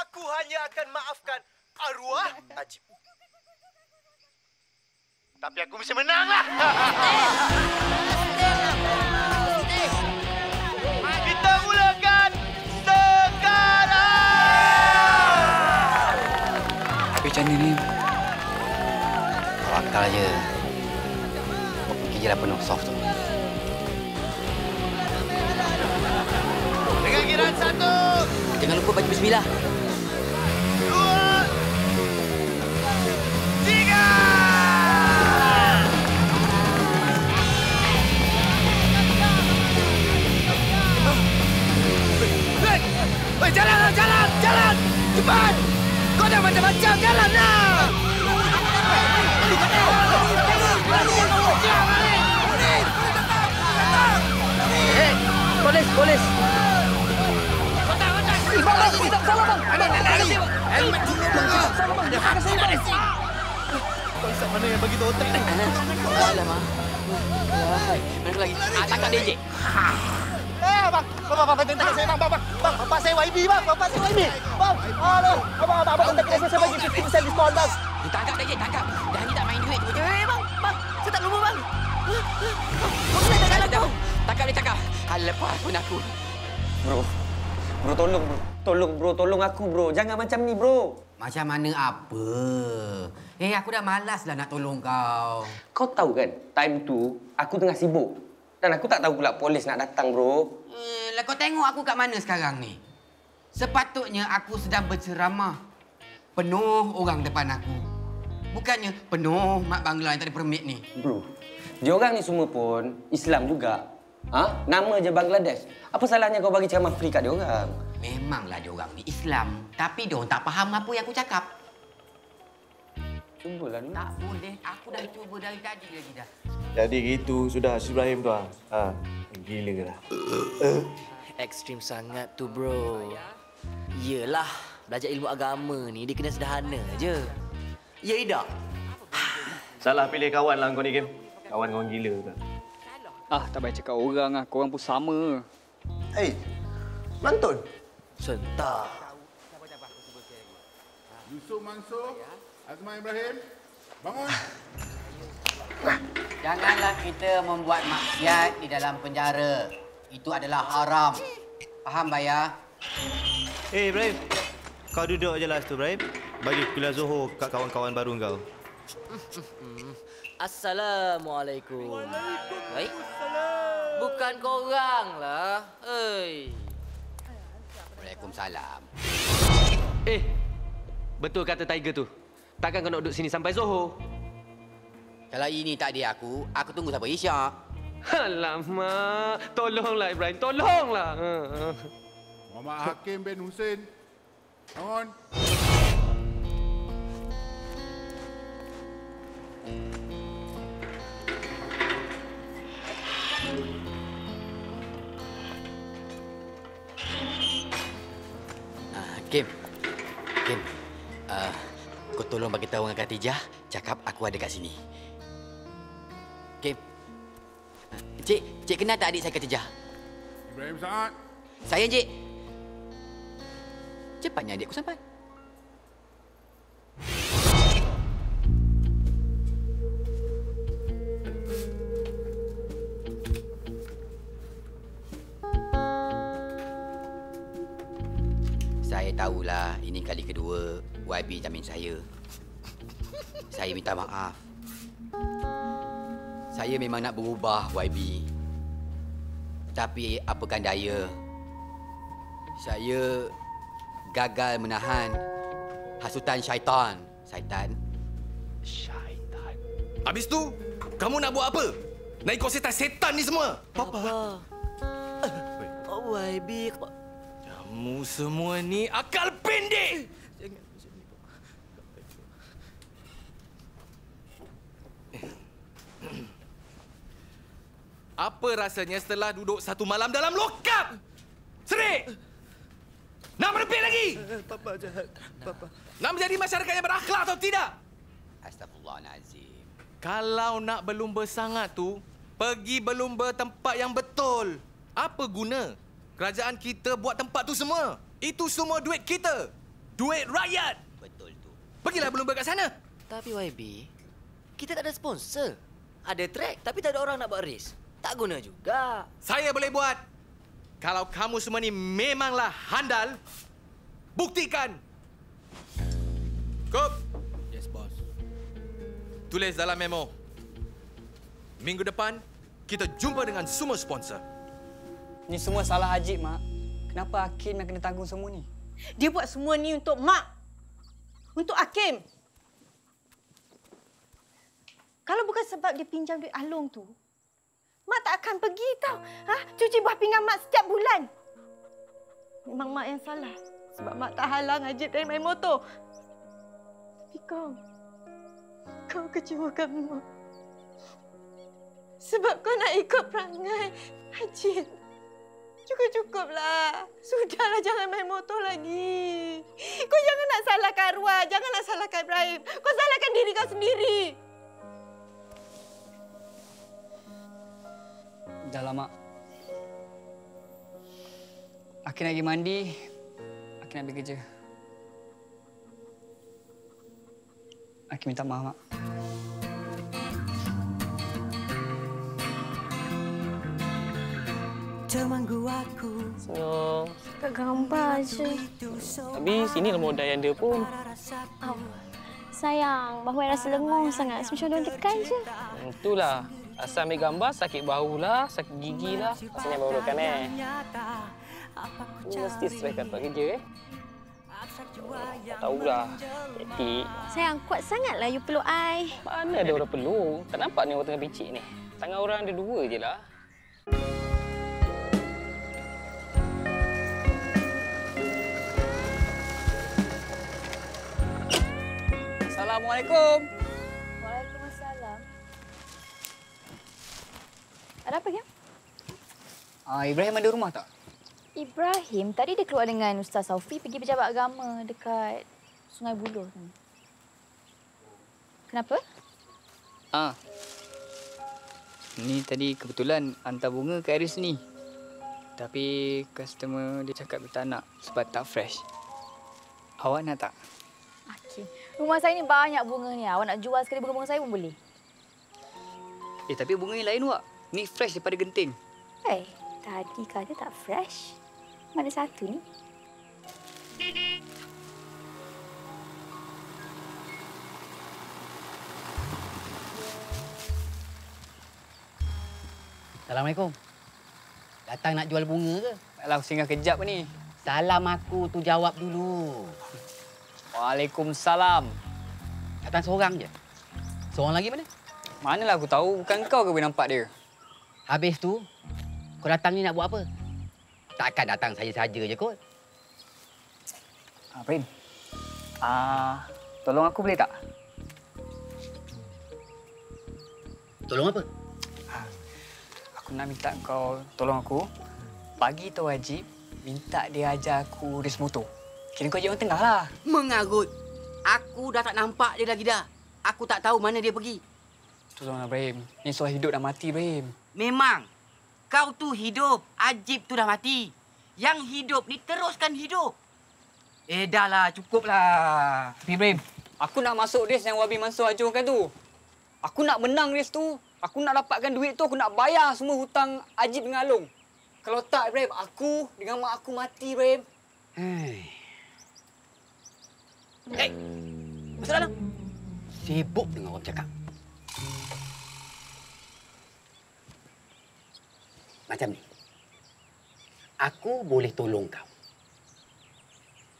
aku hanya akan maafkan arwah Ajib. Tapi aku mesti menanglah. Kita mulakan sekarang. Tapi macam mana ni? Kau akal je. Kau pergi je lah penuh soft tu. Dengan kiraan satu, Jangan lupa baca bismillah. Tiga. Hei! Hei, jalan, jalan, jalan! Cepat! Kau dah macam-macam, jalan lah! Hei, polis, polis. Bang, bang, kita salah bang! Bang, bang, Helmet dulu bang! Salah bang, jangan kasih bang! Konsep mana yang bagi tu otak ni? Alamak. Mana lagi? Ah, tangkap Encik. Eh, bang. Bang, bang, bang, tentang saya, bang, bang, bang. Bang, bapak saya YB, bang. Bapak saya YB. Bang. Abang, abang, abang, tentang saya, saya bagi 50% diskon, bang. Tangkap dia, Encik. Tangkap. Dah ni tak main duit tu je. Eh, bang, bang, saya tak lupa bang. Tangkap dia. Tangkap dia, tangkap. Ah, lepas pun aku. Bro, bro tolong bro. Tolong bro, tolong aku bro. Jangan macam ni bro. Macam mana apa? Eh, aku dah malas lah nak tolong kau. Kau tahu kan, time tu aku tengah sibuk. Dan aku tak tahu pula polis nak datang bro. Eh, lah kau tengok aku kat mana sekarang ni? Sepatutnya aku sedang berceramah. Penuh orang depan aku. Bukannya penuh mak bangla yang tak ada permit ni. Bro, diorang ni semua pun Islam juga. Ha? Nama je Bangladesh. Apa salahnya kau bagi ceramah free kat diorang? Memanglah diorang ni Islam. Tapi diorang tak faham apa yang aku cakap. Cubalah dulu. Tak boleh. Aku dah cuba dari tadi lagi dah. Jadi gitu sudah Haji Ibrahim tu ah. Ha. Gila ke lah. Ekstrim sangat tu, bro. Yelah, belajar ilmu agama ni dia kena sederhana je. Ya, Ida? Salah pilih kawan lah kau ni, Kim. Kawan kau gila tu. Ah, tak payah cakap orang ah. Korang pun sama. Eh, Mantun. Sentak. Yusuf Mansur, Azman Ibrahim, bangun. Janganlah kita membuat maksiat di dalam penjara. Itu adalah haram. Faham, Bayar? Eh, Ibrahim. Kau duduk je lah situ, Ibrahim. Bagi kuliah Zohor kat kawan-kawan baru kau. *laughs* Assalamualaikum. Baik. Bukan korang lah. Hei. Waalaikumsalam. Eh, betul kata Tiger tu. Takkan kau nak duduk sini sampai Zohor? Kalau ini tak dia aku, aku tunggu sampai Isyak. Alamak. Tolonglah Ibrahim, tolonglah. Ha, ha. Muhammad Hakim bin Hussein, bangun. Kim. Kim. Uh, kau tolong bagi tahu dengan Khatijah, cakap aku ada kat sini. Kim. Cik, cik kenal tak adik saya Khatijah? Ibrahim Saad, Saya, Cik. Cepatnya adikku sampai. Saya tahulah ini kali kedua YB jamin saya. Saya minta maaf. Saya memang nak berubah YB. Tapi apakan daya. Saya gagal menahan hasutan syaitan. Syaitan. Syaitan. Habis tu, kamu nak buat apa? Nak ikut setan-setan ni semua? Papa. Oh, YB. Kamu semua ni akal pendek! Apa rasanya setelah duduk satu malam dalam lokap? Serik! Nak merepek lagi? Papa jahat. Papa. Nak menjadi masyarakat yang berakhlak atau tidak? Astagfirullahalazim. Kalau nak berlumba sangat tu, pergi berlumba tempat yang betul. Apa guna kerajaan kita buat tempat tu semua? Itu semua duit kita. Duit rakyat. Betul tu. Pergilah berlumba kat sana. Tapi YB, kita tak ada sponsor. Ada track tapi tak ada orang nak buat race. Tak guna juga. Saya boleh buat. Kalau kamu semua ni memanglah handal, buktikan. Kop. Yes, boss. Tulis dalam memo. Minggu depan, kita jumpa dengan semua sponsor. Ni semua salah Ajib, Mak. Kenapa Hakim yang kena tanggung semua ni? Dia buat semua ni untuk Mak. Untuk Hakim. Kalau bukan sebab dia pinjam duit Along tu, Mak tak akan pergi tau. Ha? Cuci buah pinggan Mak setiap bulan. Memang Mak yang salah. Sebab Mak tak halang Ajib dari main motor. Tapi kau, kau kecewakan Mak. Sebab kau nak ikut perangai Ajib. Cukup-cukuplah. Sudahlah jangan main motor lagi. Kau jangan nak salahkan arwah. Jangan nak salahkan Ibrahim. Kau salahkan diri kau sendiri. Dah lama. Aku nak pergi mandi. Aku nak pergi kerja. Aku minta maaf, Mak. Temanggu aku Senyum. Kat gambar je Tapi sini lah yang dia pun. oh. Sayang, bahu yang rasa lengung sangat Macam dia tekan je Hmm, Itulah. Asal ambil gambar, sakit bahu lah, sakit gigi lah. Rasanya baru kan eh. Mesti stres dapat kerja eh. Tak tahulah. Etik. Sayang, kuat sangatlah you peluk I Mana ada orang peluk? Tak nampak ni orang tengah picit ni. Tangan orang ada dua je lah. Assalamualaikum. Waalaikumsalam. Ada apa, Gam? Ah, Ibrahim ada rumah tak? Ibrahim, tadi dia keluar dengan Ustaz Saufi pergi pejabat agama dekat Sungai Buloh. tu. Kenapa? Ah. Ni tadi kebetulan hantar bunga ke Aris ni. Tapi customer dia cakap dia tak nak sebab tak fresh. Awak nak tak? Rumah saya ni banyak bunga ni. Awak nak jual sekali bunga-bunga saya pun boleh. Eh tapi bunga yang lain awak. Ni fresh daripada genting. Hei, tadi kata tak fresh. Mana satu ni? Assalamualaikum. Datang nak jual bunga ke? Alah, singgah kejap ni. Salam aku tu jawab dulu. Waalaikumsalam. Datang seorang je? Seorang lagi mana? Manalah aku tahu. Bukan kau ke boleh nampak dia? Habis tu, kau datang ni nak buat apa? Takkan datang saja-saja je kot. Ah, Prim. Ah, tolong aku boleh tak? Tolong apa? Aku nak minta kau tolong aku. Bagi tahu Wajib, minta dia ajar aku race motor. Kira kau je orang tengah lah. Mengarut. Aku dah tak nampak dia lagi dah. Aku tak tahu mana dia pergi. Tolonglah Ibrahim. Ni soal hidup dah mati Ibrahim. Memang. Kau tu hidup. Ajib tu dah mati. Yang hidup ni teruskan hidup. Eh dah lah, cukup lah. Tapi Ibrahim, aku nak masuk race yang Wabi Mansur ajukan tu. Aku nak menang race tu. Aku nak dapatkan duit tu. Aku nak bayar semua hutang Ajib dengan Along. Kalau tak Ibrahim, aku dengan mak aku mati Ibrahim. Hei. Eh, masuk dalam. Sibuk dengan orang cakap. Macam ni. Aku boleh tolong kau.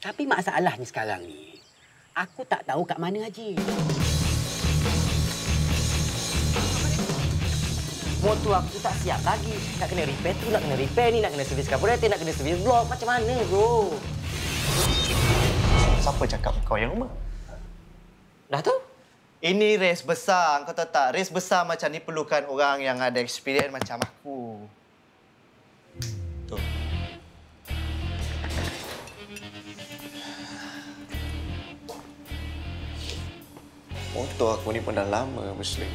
Tapi masalahnya sekarang ni, aku tak tahu kat mana Haji. Motor aku tak siap lagi. Nak kena repair tu, nak kena repair ni, nak kena servis carburetor, nak kena servis blok. Macam mana, bro? Siapa cakap kau yang rumah? Dah tu? Ini race besar, kau tahu tak? Race besar macam ni perlukan orang yang ada experience macam aku. Tu. Motor aku ni pun dah lama berseling.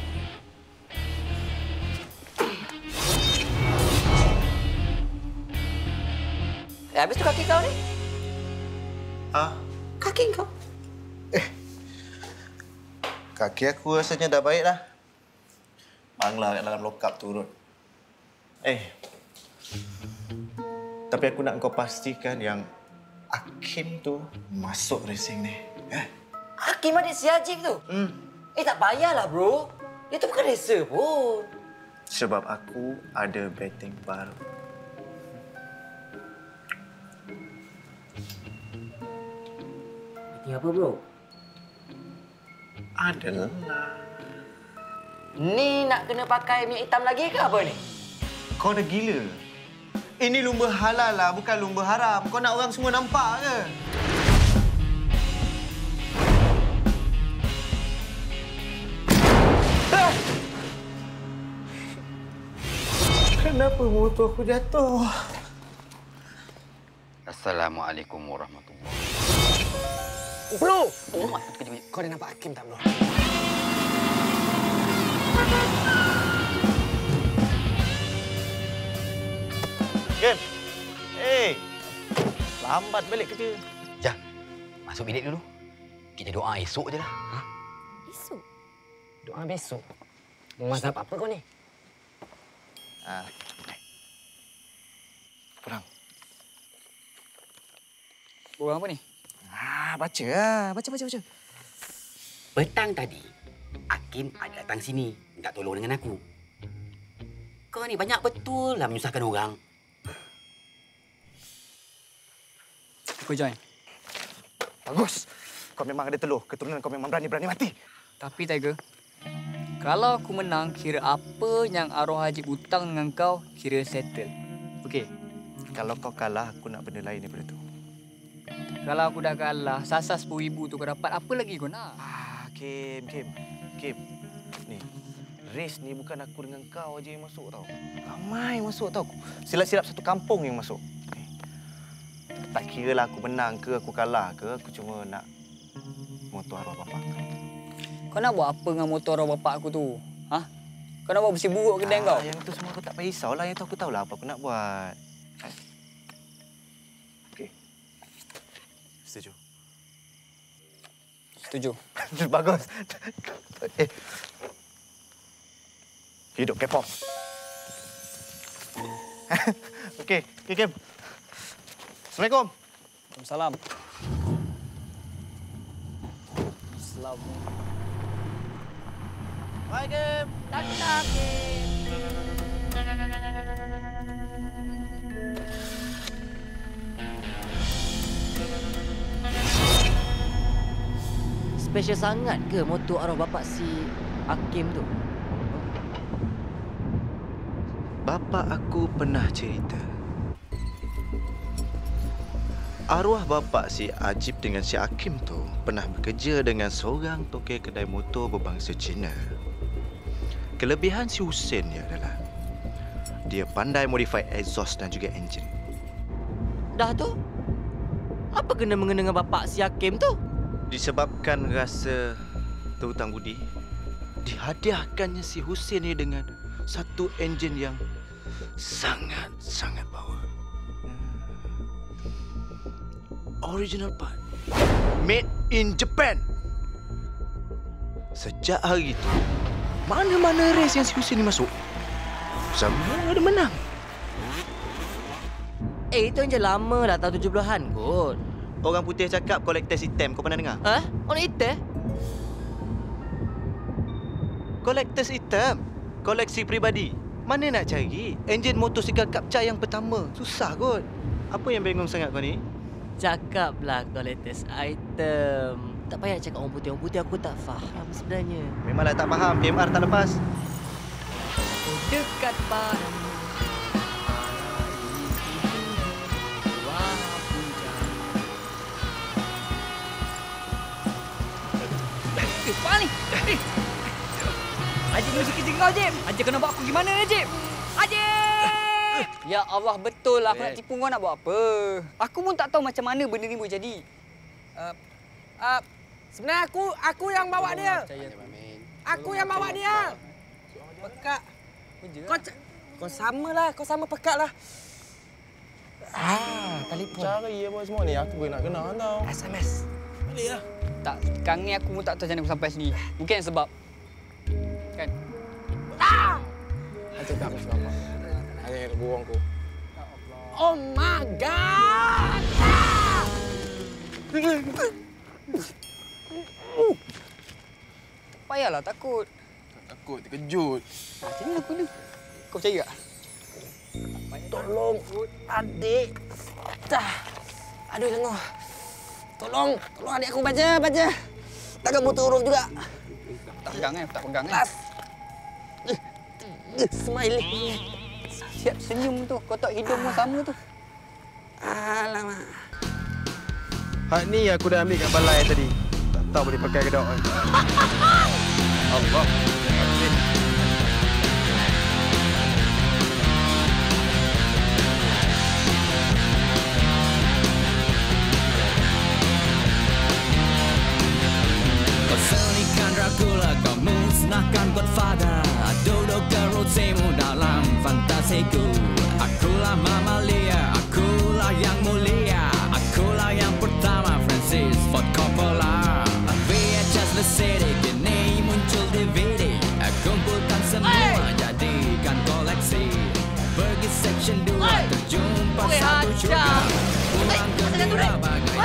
Eh, habis tu kaki kau ni? Ah, Kaki kau? kaki aku rasanya dah baik dah. Bangla kat dalam lokap turun. Eh. Tapi aku nak kau pastikan yang Hakim tu masuk racing ni. Eh? Hakim adik si Ajib tu? Hmm. Eh, tak payahlah, bro. Dia tu bukan racer pun. Sebab aku ada betting baru. Betting apa, bro? Adalah. Ni nak kena pakai minyak hitam lagi ke apa ni? Kau dah gila. Ini lumba halal lah, bukan lumba haram. Kau nak orang semua nampak ke? Ah! *laughs* Kenapa motor aku jatuh? Assalamualaikum warahmatullahi Bro! Oh, mak, kejap, kejap. Kau dah nampak Hakim tak, bro? Game. Eh. Lambat balik kerja. Jah, masuk bilik dulu. Kita doa esok je lah. Ha? Esok? Doa besok. Mazhab apa kau ni? Ah. Kurang. Buang apa ni? Ah, baca lah. Baca, baca, baca. Petang tadi, Hakim ada datang sini minta tolong dengan aku. Kau ni banyak betul lah menyusahkan orang. Aku join. Bagus. Kau memang ada telur. Keturunan kau memang berani-berani mati. Tapi Tiger, kalau aku menang, kira apa yang arwah Haji hutang dengan kau, kira settle. Okey. Kalau kau kalah, aku nak benda lain daripada tu. Kalau aku dah kalah, sasar RM10,000 tu kau dapat, apa lagi kau nak? Ah, Kim, Kim. Kim. Ni, race ni bukan aku dengan kau aja yang masuk tau. Ramai yang masuk tau. Silap-silap satu kampung yang masuk. Ni. Tak kira lah aku menang ke aku kalah ke, aku cuma nak motor arwah bapak kau. Kau nak buat apa dengan motor arwah bapak aku tu? Ha? Kau nak buat bersih buruk kedai kau? Ah, yang tu semua aku tak payah risau lah. Yang tu aku tahulah apa aku nak buat. Okey. Setuju. Setuju. *laughs* Bagus. Eh. Hidup K-pop. *laughs* Okey, okey, Kim. Assalamualaikum. Waalaikumsalam. Assalamualaikum. Bye, Kim. Tak tak, Special sangat ke motor arwah bapak si Hakim tu? Bapa aku pernah cerita. Arwah bapa si Ajib dengan si Hakim tu pernah bekerja dengan seorang tokek kedai motor berbangsa Cina. Kelebihan si Hussein ni adalah dia pandai modify exhaust dan juga engine. Dah tu? Apa kena mengena dengan bapak si Hakim tu? Disebabkan rasa terhutang budi, dihadiahkannya si Hussein ni dengan satu enjin yang sangat-sangat power. Original part. Made in Japan. Sejak hari itu, mana-mana race yang si Hussein ni masuk, semua ada menang. Eh, itu yang je lama dah tahun 70-an kot. Orang putih cakap kolektor item. Kau pernah dengar? Ha? Orang item? Kolektor item. Koleksi peribadi. Mana nak cari? Enjin motosikal kapca yang pertama. Susah kot. Apa yang bingung sangat kau ni? Cakaplah latest item. Tak payah cakap orang putih. Orang putih aku tak faham sebenarnya. Memanglah tak faham. PMR tak lepas. Dekat padamu. Eh, Pak ni. Eh. Ajib mesti kerja kau, Ajib. Ajib kena buat aku gimana, Ajib? Ajib! *laughs* Ya Allah, betul lah. Aku nak tipu kau nak buat apa? Aku pun tak tahu macam mana benda ni boleh jadi. Uh, uh, sebenarnya aku aku yang bawa dia. Aku yang bawa dia. Pekat. Kau kau samalah, kau sama pekat lah. Ah, telefon. Cari apa semua ni. Aku pun nak kenal tau. SMS. Boleh lah. Tak, sekarang ni aku pun tak tahu macam mana aku sampai sini. Mungkin yang sebab. Kan? Aku tak masuk apa. Hanya nak buang aku. Oh my god. Tak payahlah takut. Takut, terkejut. Macam mana aku ni? Kau percaya tak? Tolong adik. Dah. Aduh lenguh. Tolong, tolong adik aku baca, baca. Takkan butuh huruf juga. Tak pegang kan? Tak pegang kan? Kelas. Smiley. Siap senyum tu. Kau tak hidung pun sama tu. Alamak. Hak ni aku dah ambil kat balai tadi. Tak tahu boleh pakai ke tak. eh. *laughs* Allah.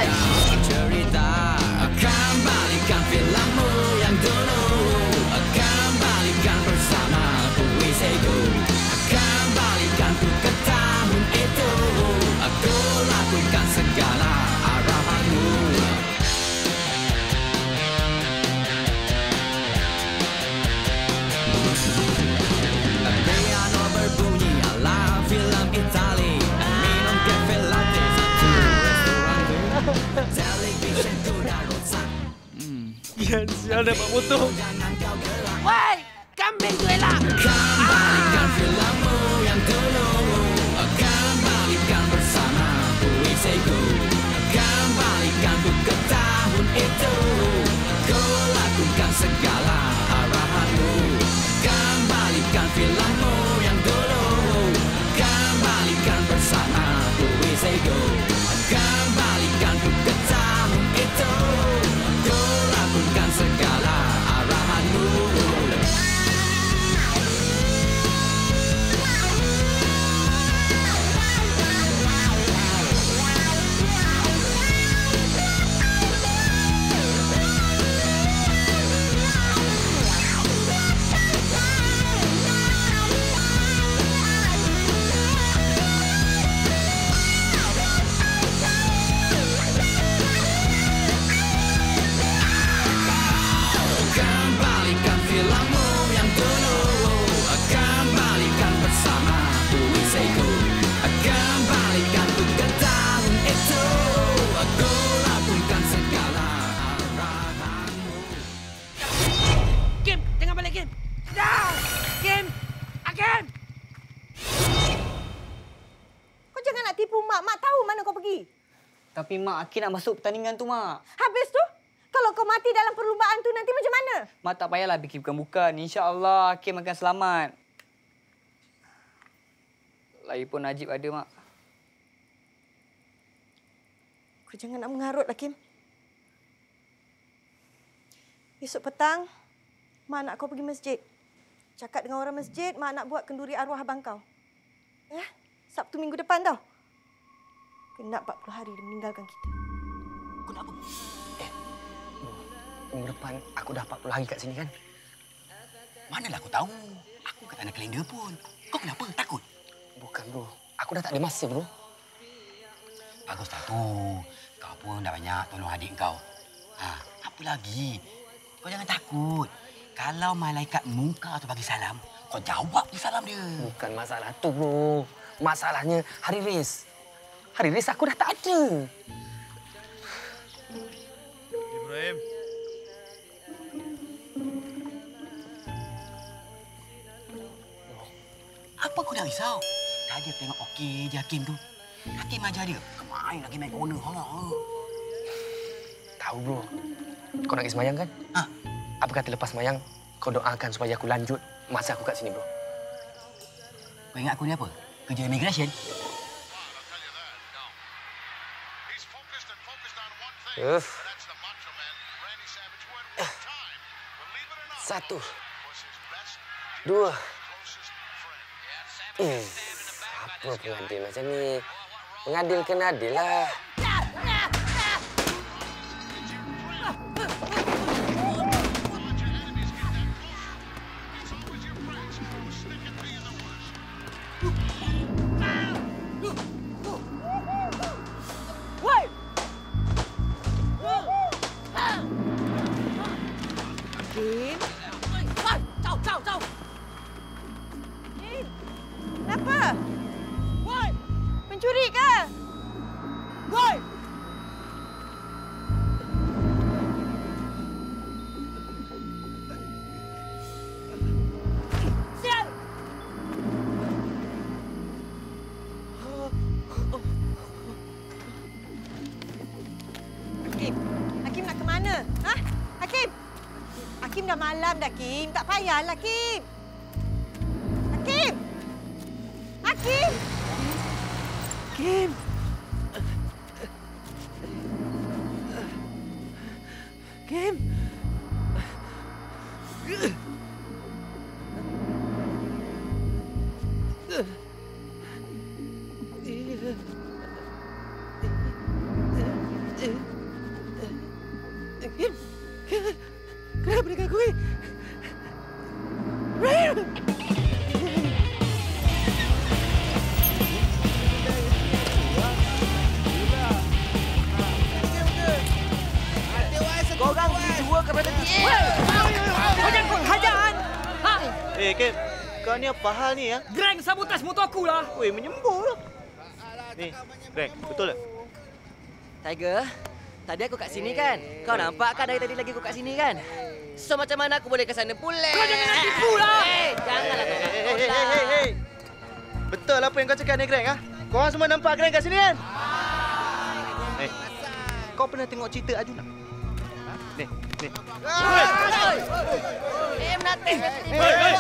much. Kian sial dapat motor. Woi, mak, Akin nak masuk pertandingan tu, mak. Habis tu, kalau kau mati dalam perlumbaan tu nanti macam mana? Mak tak payahlah fikir bukan-bukan. InsyaAllah Akin akan selamat. Lagipun Najib ada, mak. Kau jangan nak mengarut lah, Kim. Esok petang, Mak nak kau pergi masjid. Cakap dengan orang masjid, Mak nak buat kenduri arwah abang kau. Ya? Sabtu minggu depan tau. Kena 40 hari dia meninggalkan kita. Minggu depan aku dapat pula lagi kat sini kan? Manalah aku tahu. Aku kat tanah kalender pun. Kau kenapa? Takut? Bukan, bro. Aku dah tak ada masa, bro. Bagus tak tu. Kau pun dah banyak tolong adik kau. Ha, apa lagi? Kau jangan takut. Kalau malaikat muka tu bagi salam, kau jawab je salam dia. Bukan masalah tu, bro. Masalahnya hari race. Hari race aku dah tak ada. Ibrahim. Apa kau dah risau? Tadi aku tengok okey je Hakim tu. Hakim ajar dia. Kemain lagi main corner. Ha. Tahu, bro. Kau nak pergi semayang kan? Ha. Apa kata lepas semayang, kau doakan supaya aku lanjut masa aku kat sini, bro. Kau ingat aku ni apa? Kerja immigration? Uf. Satu. Dua. Hmm. Apa pengadil macam ni? Pengadil kena adil lah. Payahlah, Kim. Hakim! Hakim! Kim! Kim! Kim! Kau ni apa hal ni ya? Grang sabotas motor aku lah. Weh, menyembur lah. Ni, Greg, betul tak? Tiger, tadi aku kat sini kan? Kau nampak kan dari tadi lagi aku kat sini kan? So macam mana aku boleh ke sana pula? Kau jangan nak tipu lah! Eh, janganlah kau. Betul apa yang kau cakap ni, Greg? Ha? Korang semua nampak Greg kat sini kan? Eh, kau pernah tengok cerita Arjuna? Ni, ni. Eh, nothing. Relax,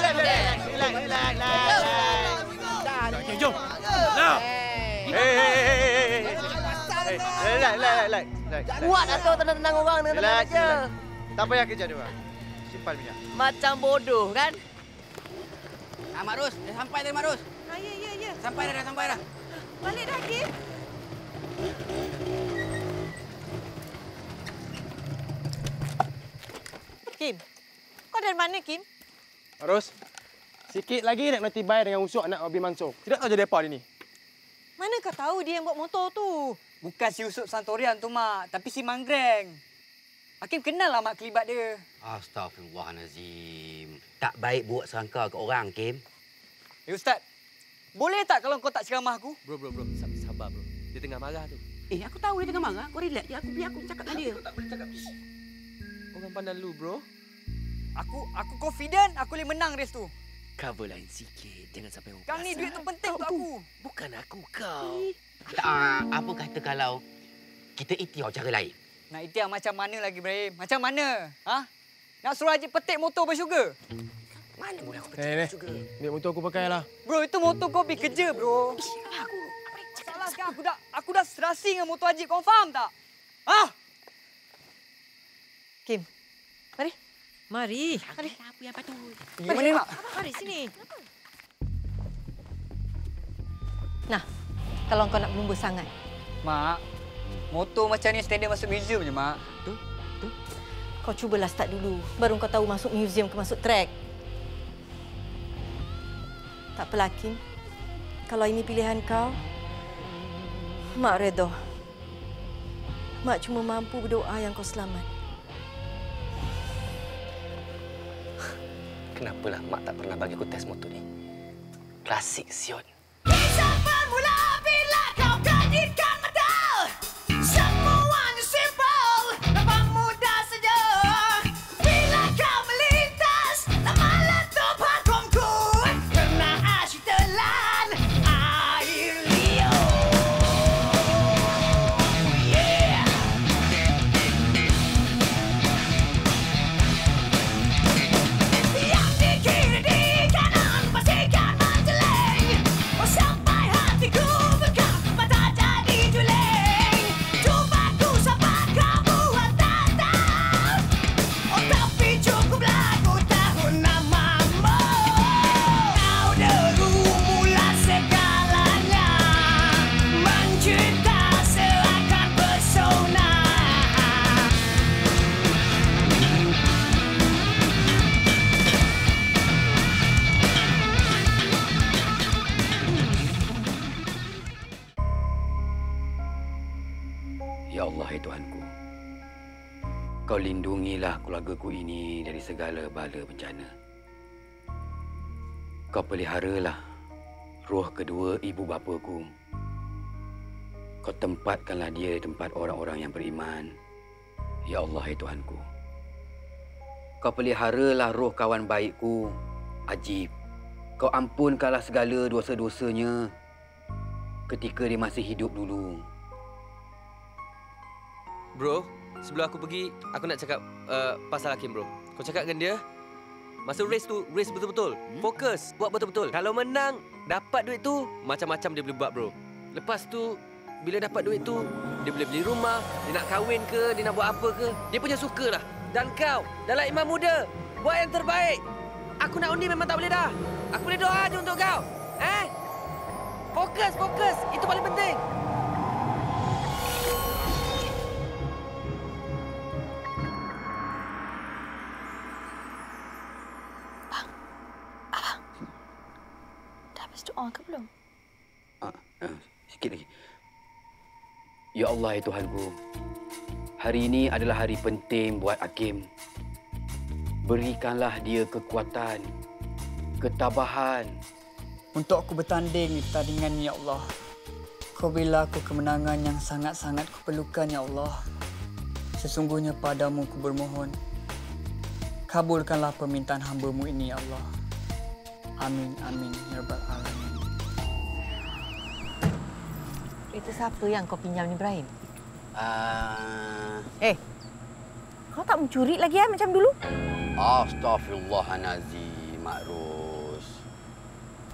relax, relax. Okay, jom. Now. Hei, hei, hei, hei, hei. Hei, relax, relax, relax. relax. Kuat atau tenang-tenang orang dengan tenang aja. Tak payah kerja dia orang. Simpan minyak. Macam bodoh kan? Ah, Mak Ros. Dah sampai dah, Mak Ros. Ah, ya, ya, ya. Sampai dah, dah sampai dah. Balik dah, Kim. Kim, kau dari mana, Kim? Ros, sikit lagi nak nanti bayar dengan usuk anak Abi Mansur. Tidak tahu jadi apa dia ni. Mana kau tahu dia yang bawa motor tu? Bukan si Usop Santorian tu, Mak. Tapi si Manggreng. Hakim kenal lah Mak kelibat dia. Astaghfirullahalazim. Tak baik buat sangka ke orang, Kim. Eh, Ustaz. Boleh tak kalau kau tak ceramah aku? Bro, bro, bro. Sabar, sabar bro. Dia tengah marah tu. Eh, aku tahu dia tengah marah. Kau relax je. Aku biar aku cakap dengan dia. tak boleh cakap. Orang pandang lu, bro. Aku aku confident aku boleh menang race tu. Cover lain sikit. Jangan sampai orang Kang ni duit tu penting untuk aku. Bukan aku, kau. Tak, ah, apa kata kalau kita ikhtiar cara lain? Nak itiang macam mana lagi, Ibrahim? Macam mana? Ha? Nak suruh Haji petik motor bersyukur? Mana boleh aku Eh, ni. Ni motor aku pakai lah. Bro, itu motor kau pergi kerja, bro. Aku Salah sekarang aku dah aku dah serasi dengan motor Haji, kau faham tak? Ah! Kim, mari. Mari. Mari. Apa yang patut? Gimana, Mak? Mari sini. Nah, kalau kau nak berlumba sangat. Mak, Motor macam ni standard masuk museum je, Mak. Tu. Kau cubalah start dulu. Baru kau tahu masuk museum ke masuk track. Tak apalah, Hakim. Kalau ini pilihan kau, Mak redha. Mak cuma mampu berdoa yang kau selamat. Kenapalah mak tak pernah bagi aku tes motor ni? Klasik siot. Bermula peliharalah roh kedua ibu bapaku. Kau tempatkanlah dia di tempat orang-orang yang beriman. Ya Allah, ya Tuhanku. Kau peliharalah roh kawan baikku, Ajib. Kau ampunkanlah segala dosa-dosanya ketika dia masih hidup dulu. Bro, sebelum aku pergi, aku nak cakap uh, pasal Hakim, bro. Kau cakap dengan dia, masa race tu, race betul-betul. Fokus, buat betul-betul. Kalau menang, dapat duit tu, macam-macam dia boleh buat, bro. Lepas tu, bila dapat duit tu, dia boleh beli rumah, dia nak kahwin ke, dia nak buat apa ke, dia punya suka lah. Dan kau, dalam imam muda, buat yang terbaik. Aku nak undi memang tak boleh dah. Aku boleh doa je untuk kau. Eh? Fokus, fokus. Itu paling penting. Doa ke belum? Uh, sikit lagi. Ya Allah, ya Tuhanku. Hari ini adalah hari penting buat Hakim. Berikanlah dia kekuatan, ketabahan. Untuk aku bertanding di pertandingan Ya Allah. Kau berilah aku kemenangan yang sangat-sangat kuperlukan, Ya Allah. Sesungguhnya padamu ku bermohon. Kabulkanlah permintaan hamba-Mu ini, Ya Allah. Amin, amin, Ya Rabbal Alamin. Itu siapa yang kau pinjam ni, Ibrahim? Uh, Eh, kau tak mencuri lagi ya macam dulu? Astaghfirullahalazim, Mak Ros.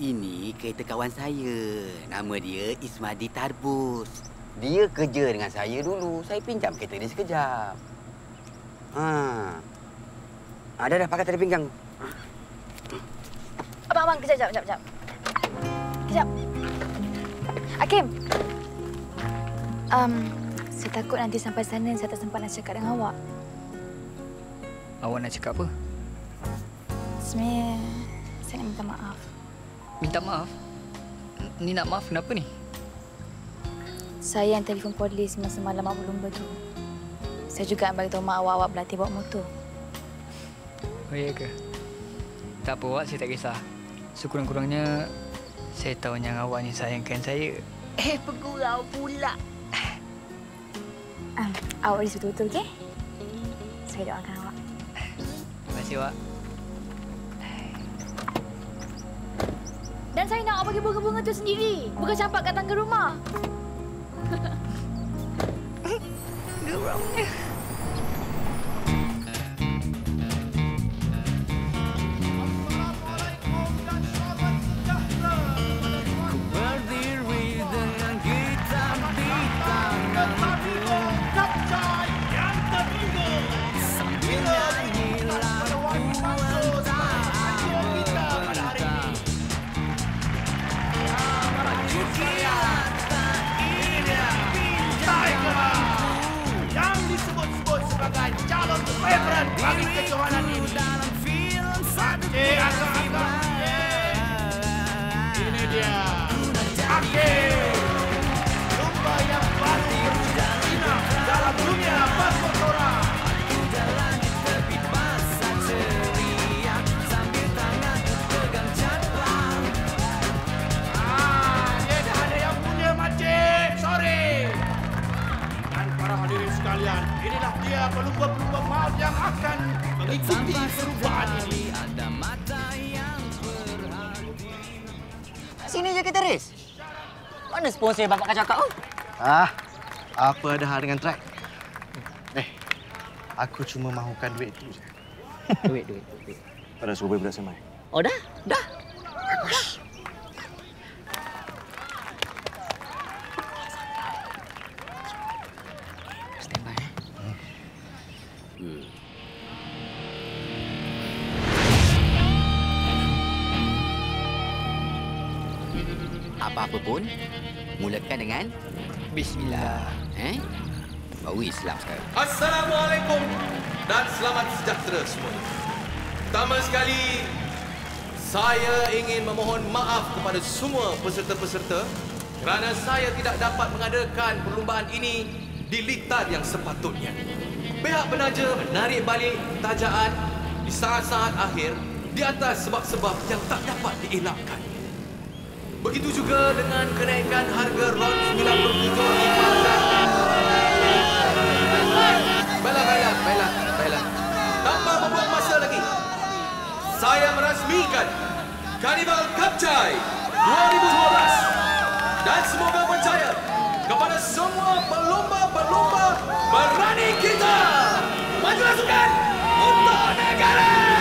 Ini kereta kawan saya. Nama dia Ismadi Tarbus. Dia kerja dengan saya dulu. Saya pinjam kereta dia sekejap. Ha. Ada dah pakai tali pinggang. Abang, abang, kejap, kejap, kejap. Kejap. Hakim. Um, saya takut nanti sampai sana saya tak sempat nak cakap dengan awak. Awak nak cakap apa? Sebenarnya, saya nak minta maaf. Minta maaf? Ni nak maaf kenapa ni? Saya yang telefon polis masa malam awak berlumba tu. Saya juga yang beritahu mak awak awak berlatih bawa motor. Oh, ya ke? Tak apa, awak. Saya tak kisah. Sekurang-kurangnya, saya tahu yang awak ni sayangkan saya. Eh, pegurau pula. Um, awak boleh betul-betul, okey? Saya doakan awak. Terima kasih, awak. Dan saya nak awak bagi bunga-bunga tu sendiri. Bukan campak kat tangga rumah. *laughs* Geramnya. Akan mengikuti perubahan ini. Sini je kita race. Mana sponsor yang bapak kau cakap tu? Ah, apa ada hal dengan track? Eh, aku cuma mahukan duit tu je. duit, duit, duit. Ada suruh budak semai. Oh dah? Dah? Standby, pun, mulakan dengan Bismillah. Eh? Baru Islam sekarang. Assalamualaikum dan selamat sejahtera semuanya. Pertama sekali, saya ingin memohon maaf kepada semua peserta-peserta kerana saya tidak dapat mengadakan perlumbaan ini di litar yang sepatutnya. Pihak penaja menarik balik tajaan di saat-saat akhir di atas sebab-sebab yang tak dapat dielakkan. Begitu juga dengan kenaikan harga RON 97 di pasar. Baiklah, baiklah, baiklah, baiklah. Tanpa membuang masa lagi, saya merasmikan Karnival Kapcai 2012 dan semoga percaya kepada semua pelumba-pelumba berani kita majulah sukan untuk negara.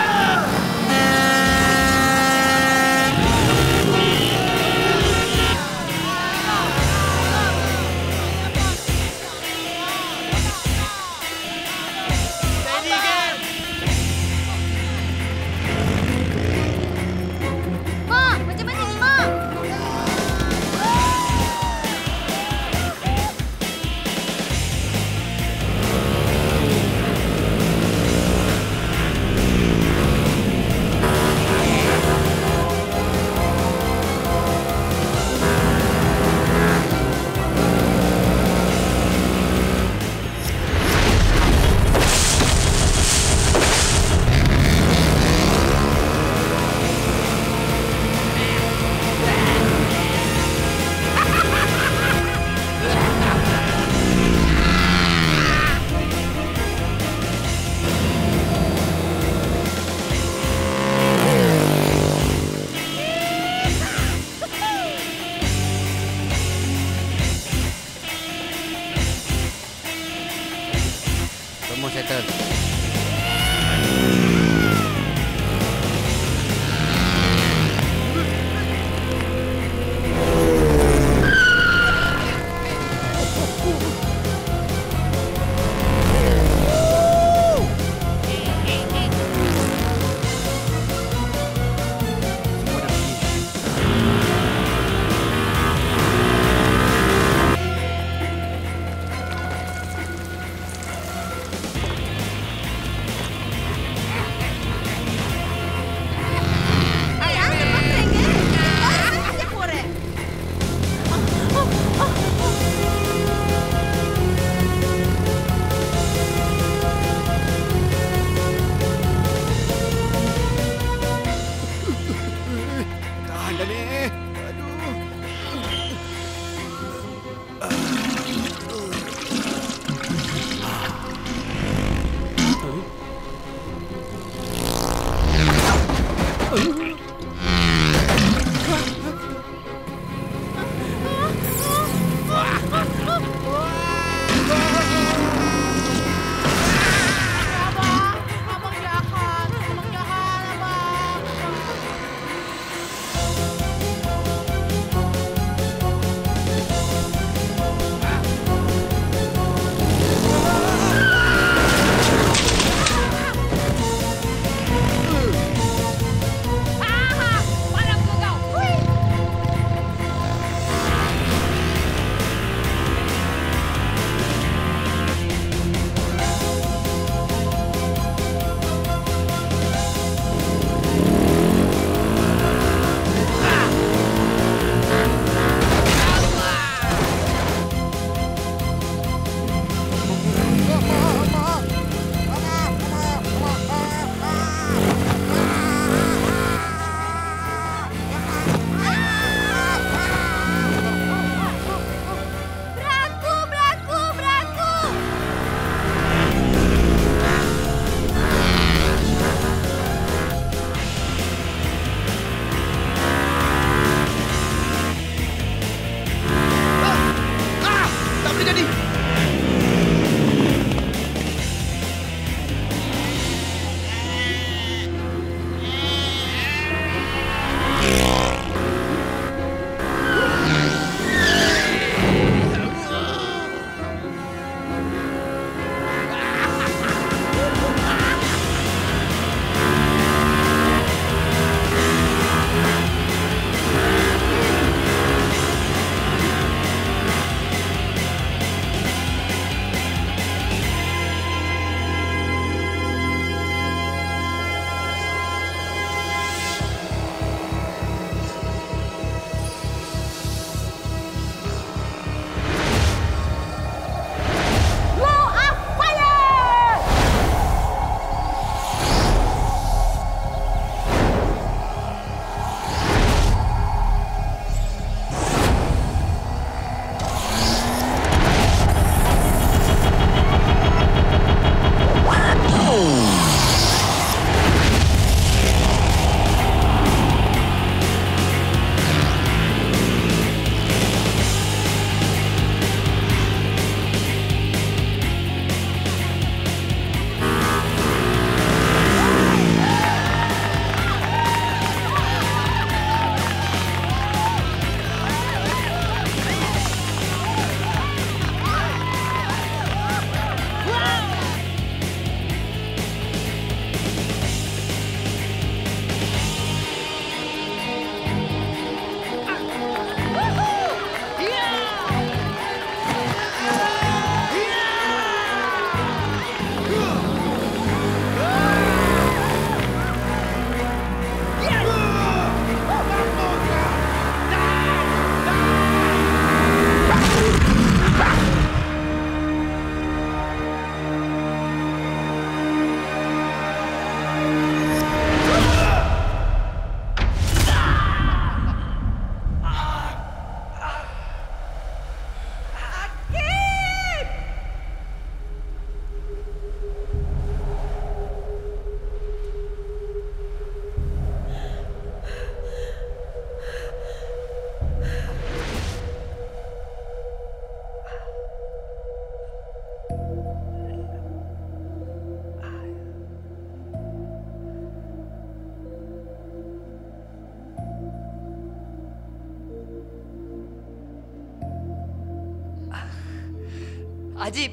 Ajib.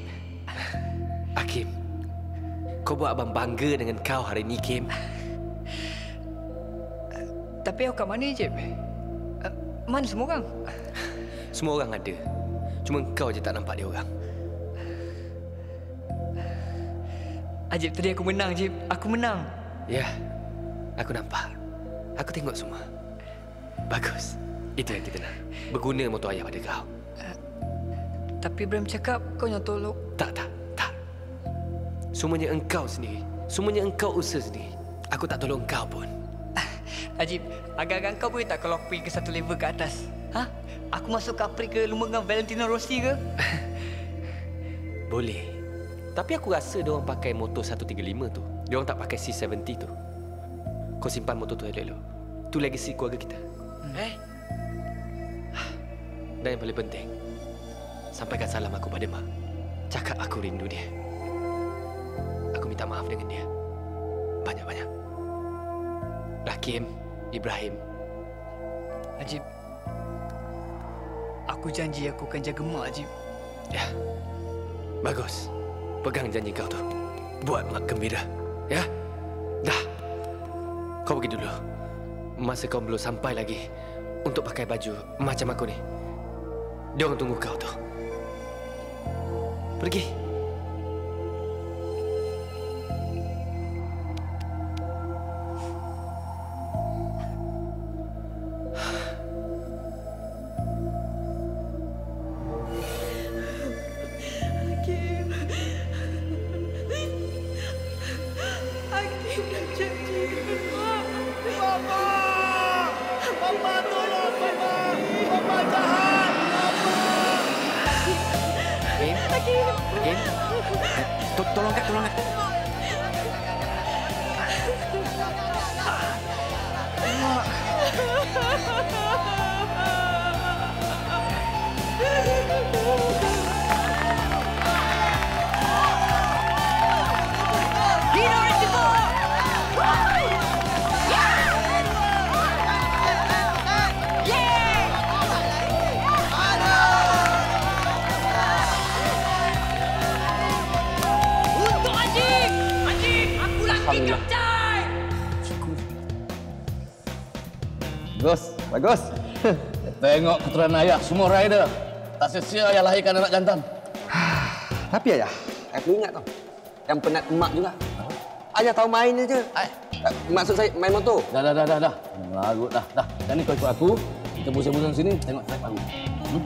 Hakim, kau buat abang bangga dengan kau hari ni, Kim. Tapi awak kat mana, Ajib? Uh, mana semua orang? Semua orang ada. Cuma kau je tak nampak dia orang. Ajib, tadi aku menang, Ajib. Aku menang. Ya, aku nampak. Aku tengok semua. Bagus. Itu yang kita nak. Berguna motor ayah pada kau. Tapi Ibrahim cakap kau yang tolong. Tak, tak, tak. Semuanya engkau sendiri. Semuanya engkau usaha sendiri. Aku tak tolong kau pun. *laughs* Ajib, agak-agak kau boleh tak kalau aku pergi ke satu level ke atas? Ha? Aku masuk ke Apri ke lumba dengan Valentino Rossi ke? *laughs* Boleh. Tapi aku rasa dia orang pakai motor 135 tu. Dia orang tak pakai C70 tu. Kau simpan motor tu elok-elok. Tu legacy keluarga kita. Hmm. Eh? Dan yang paling penting, sampaikan salam aku pada Mak. Cakap aku rindu dia. Aku minta maaf dengan dia. Banyak-banyak. Rakim, Ibrahim. Ajib, aku janji aku akan jaga Mak, Ajib. Ya. Bagus. Pegang janji kau tu. Buat Mak gembira. Ya? Dah. Kau pergi dulu. Masa kau belum sampai lagi untuk pakai baju macam aku ni. Dia orang tunggu kau tu. Pergi. Bagus, bagus. *laughs* Tengok keturunan ayah, semua rider. Tak sia-sia ayah lahirkan anak jantan. *sighs* Tapi ayah, aku ingat tau. Yang penat emak juga. Ayah tahu main je. Eh, Maksud saya main motor. Dah, dah, dah, dah, dah. Larut dah, dah. Sekarang ni kau ikut aku. Kita pusing-pusing sini, tengok track baru. Hmm?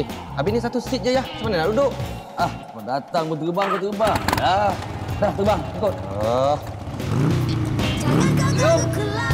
Eh, habis ni satu seat je ya. Macam mana nak duduk? Ah, kau datang kau terbang, kau terbang. Dah. Dah, terbang. Ikut. Oh. Jom. Abang,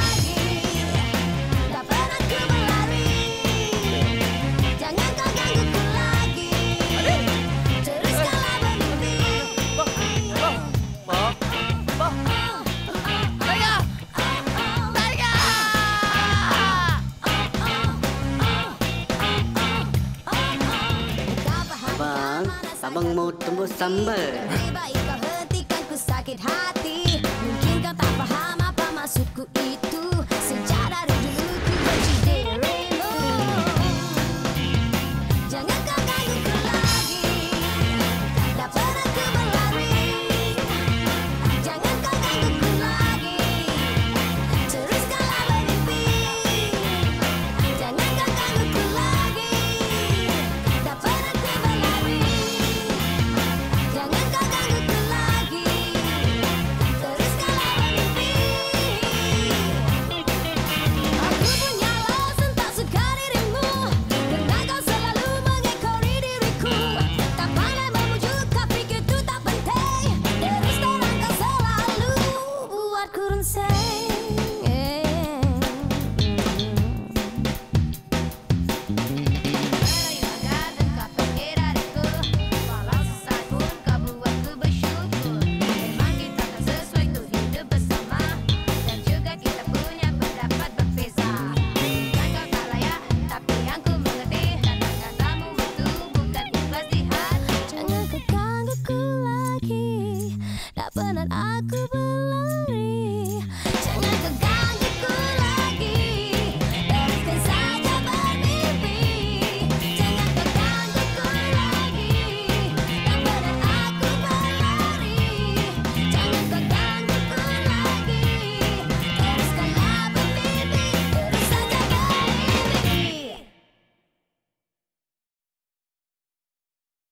mau tembus sambal. Lebih baik kau hentikan ku sakit hati Mungkin kau tak faham apa maksudku itu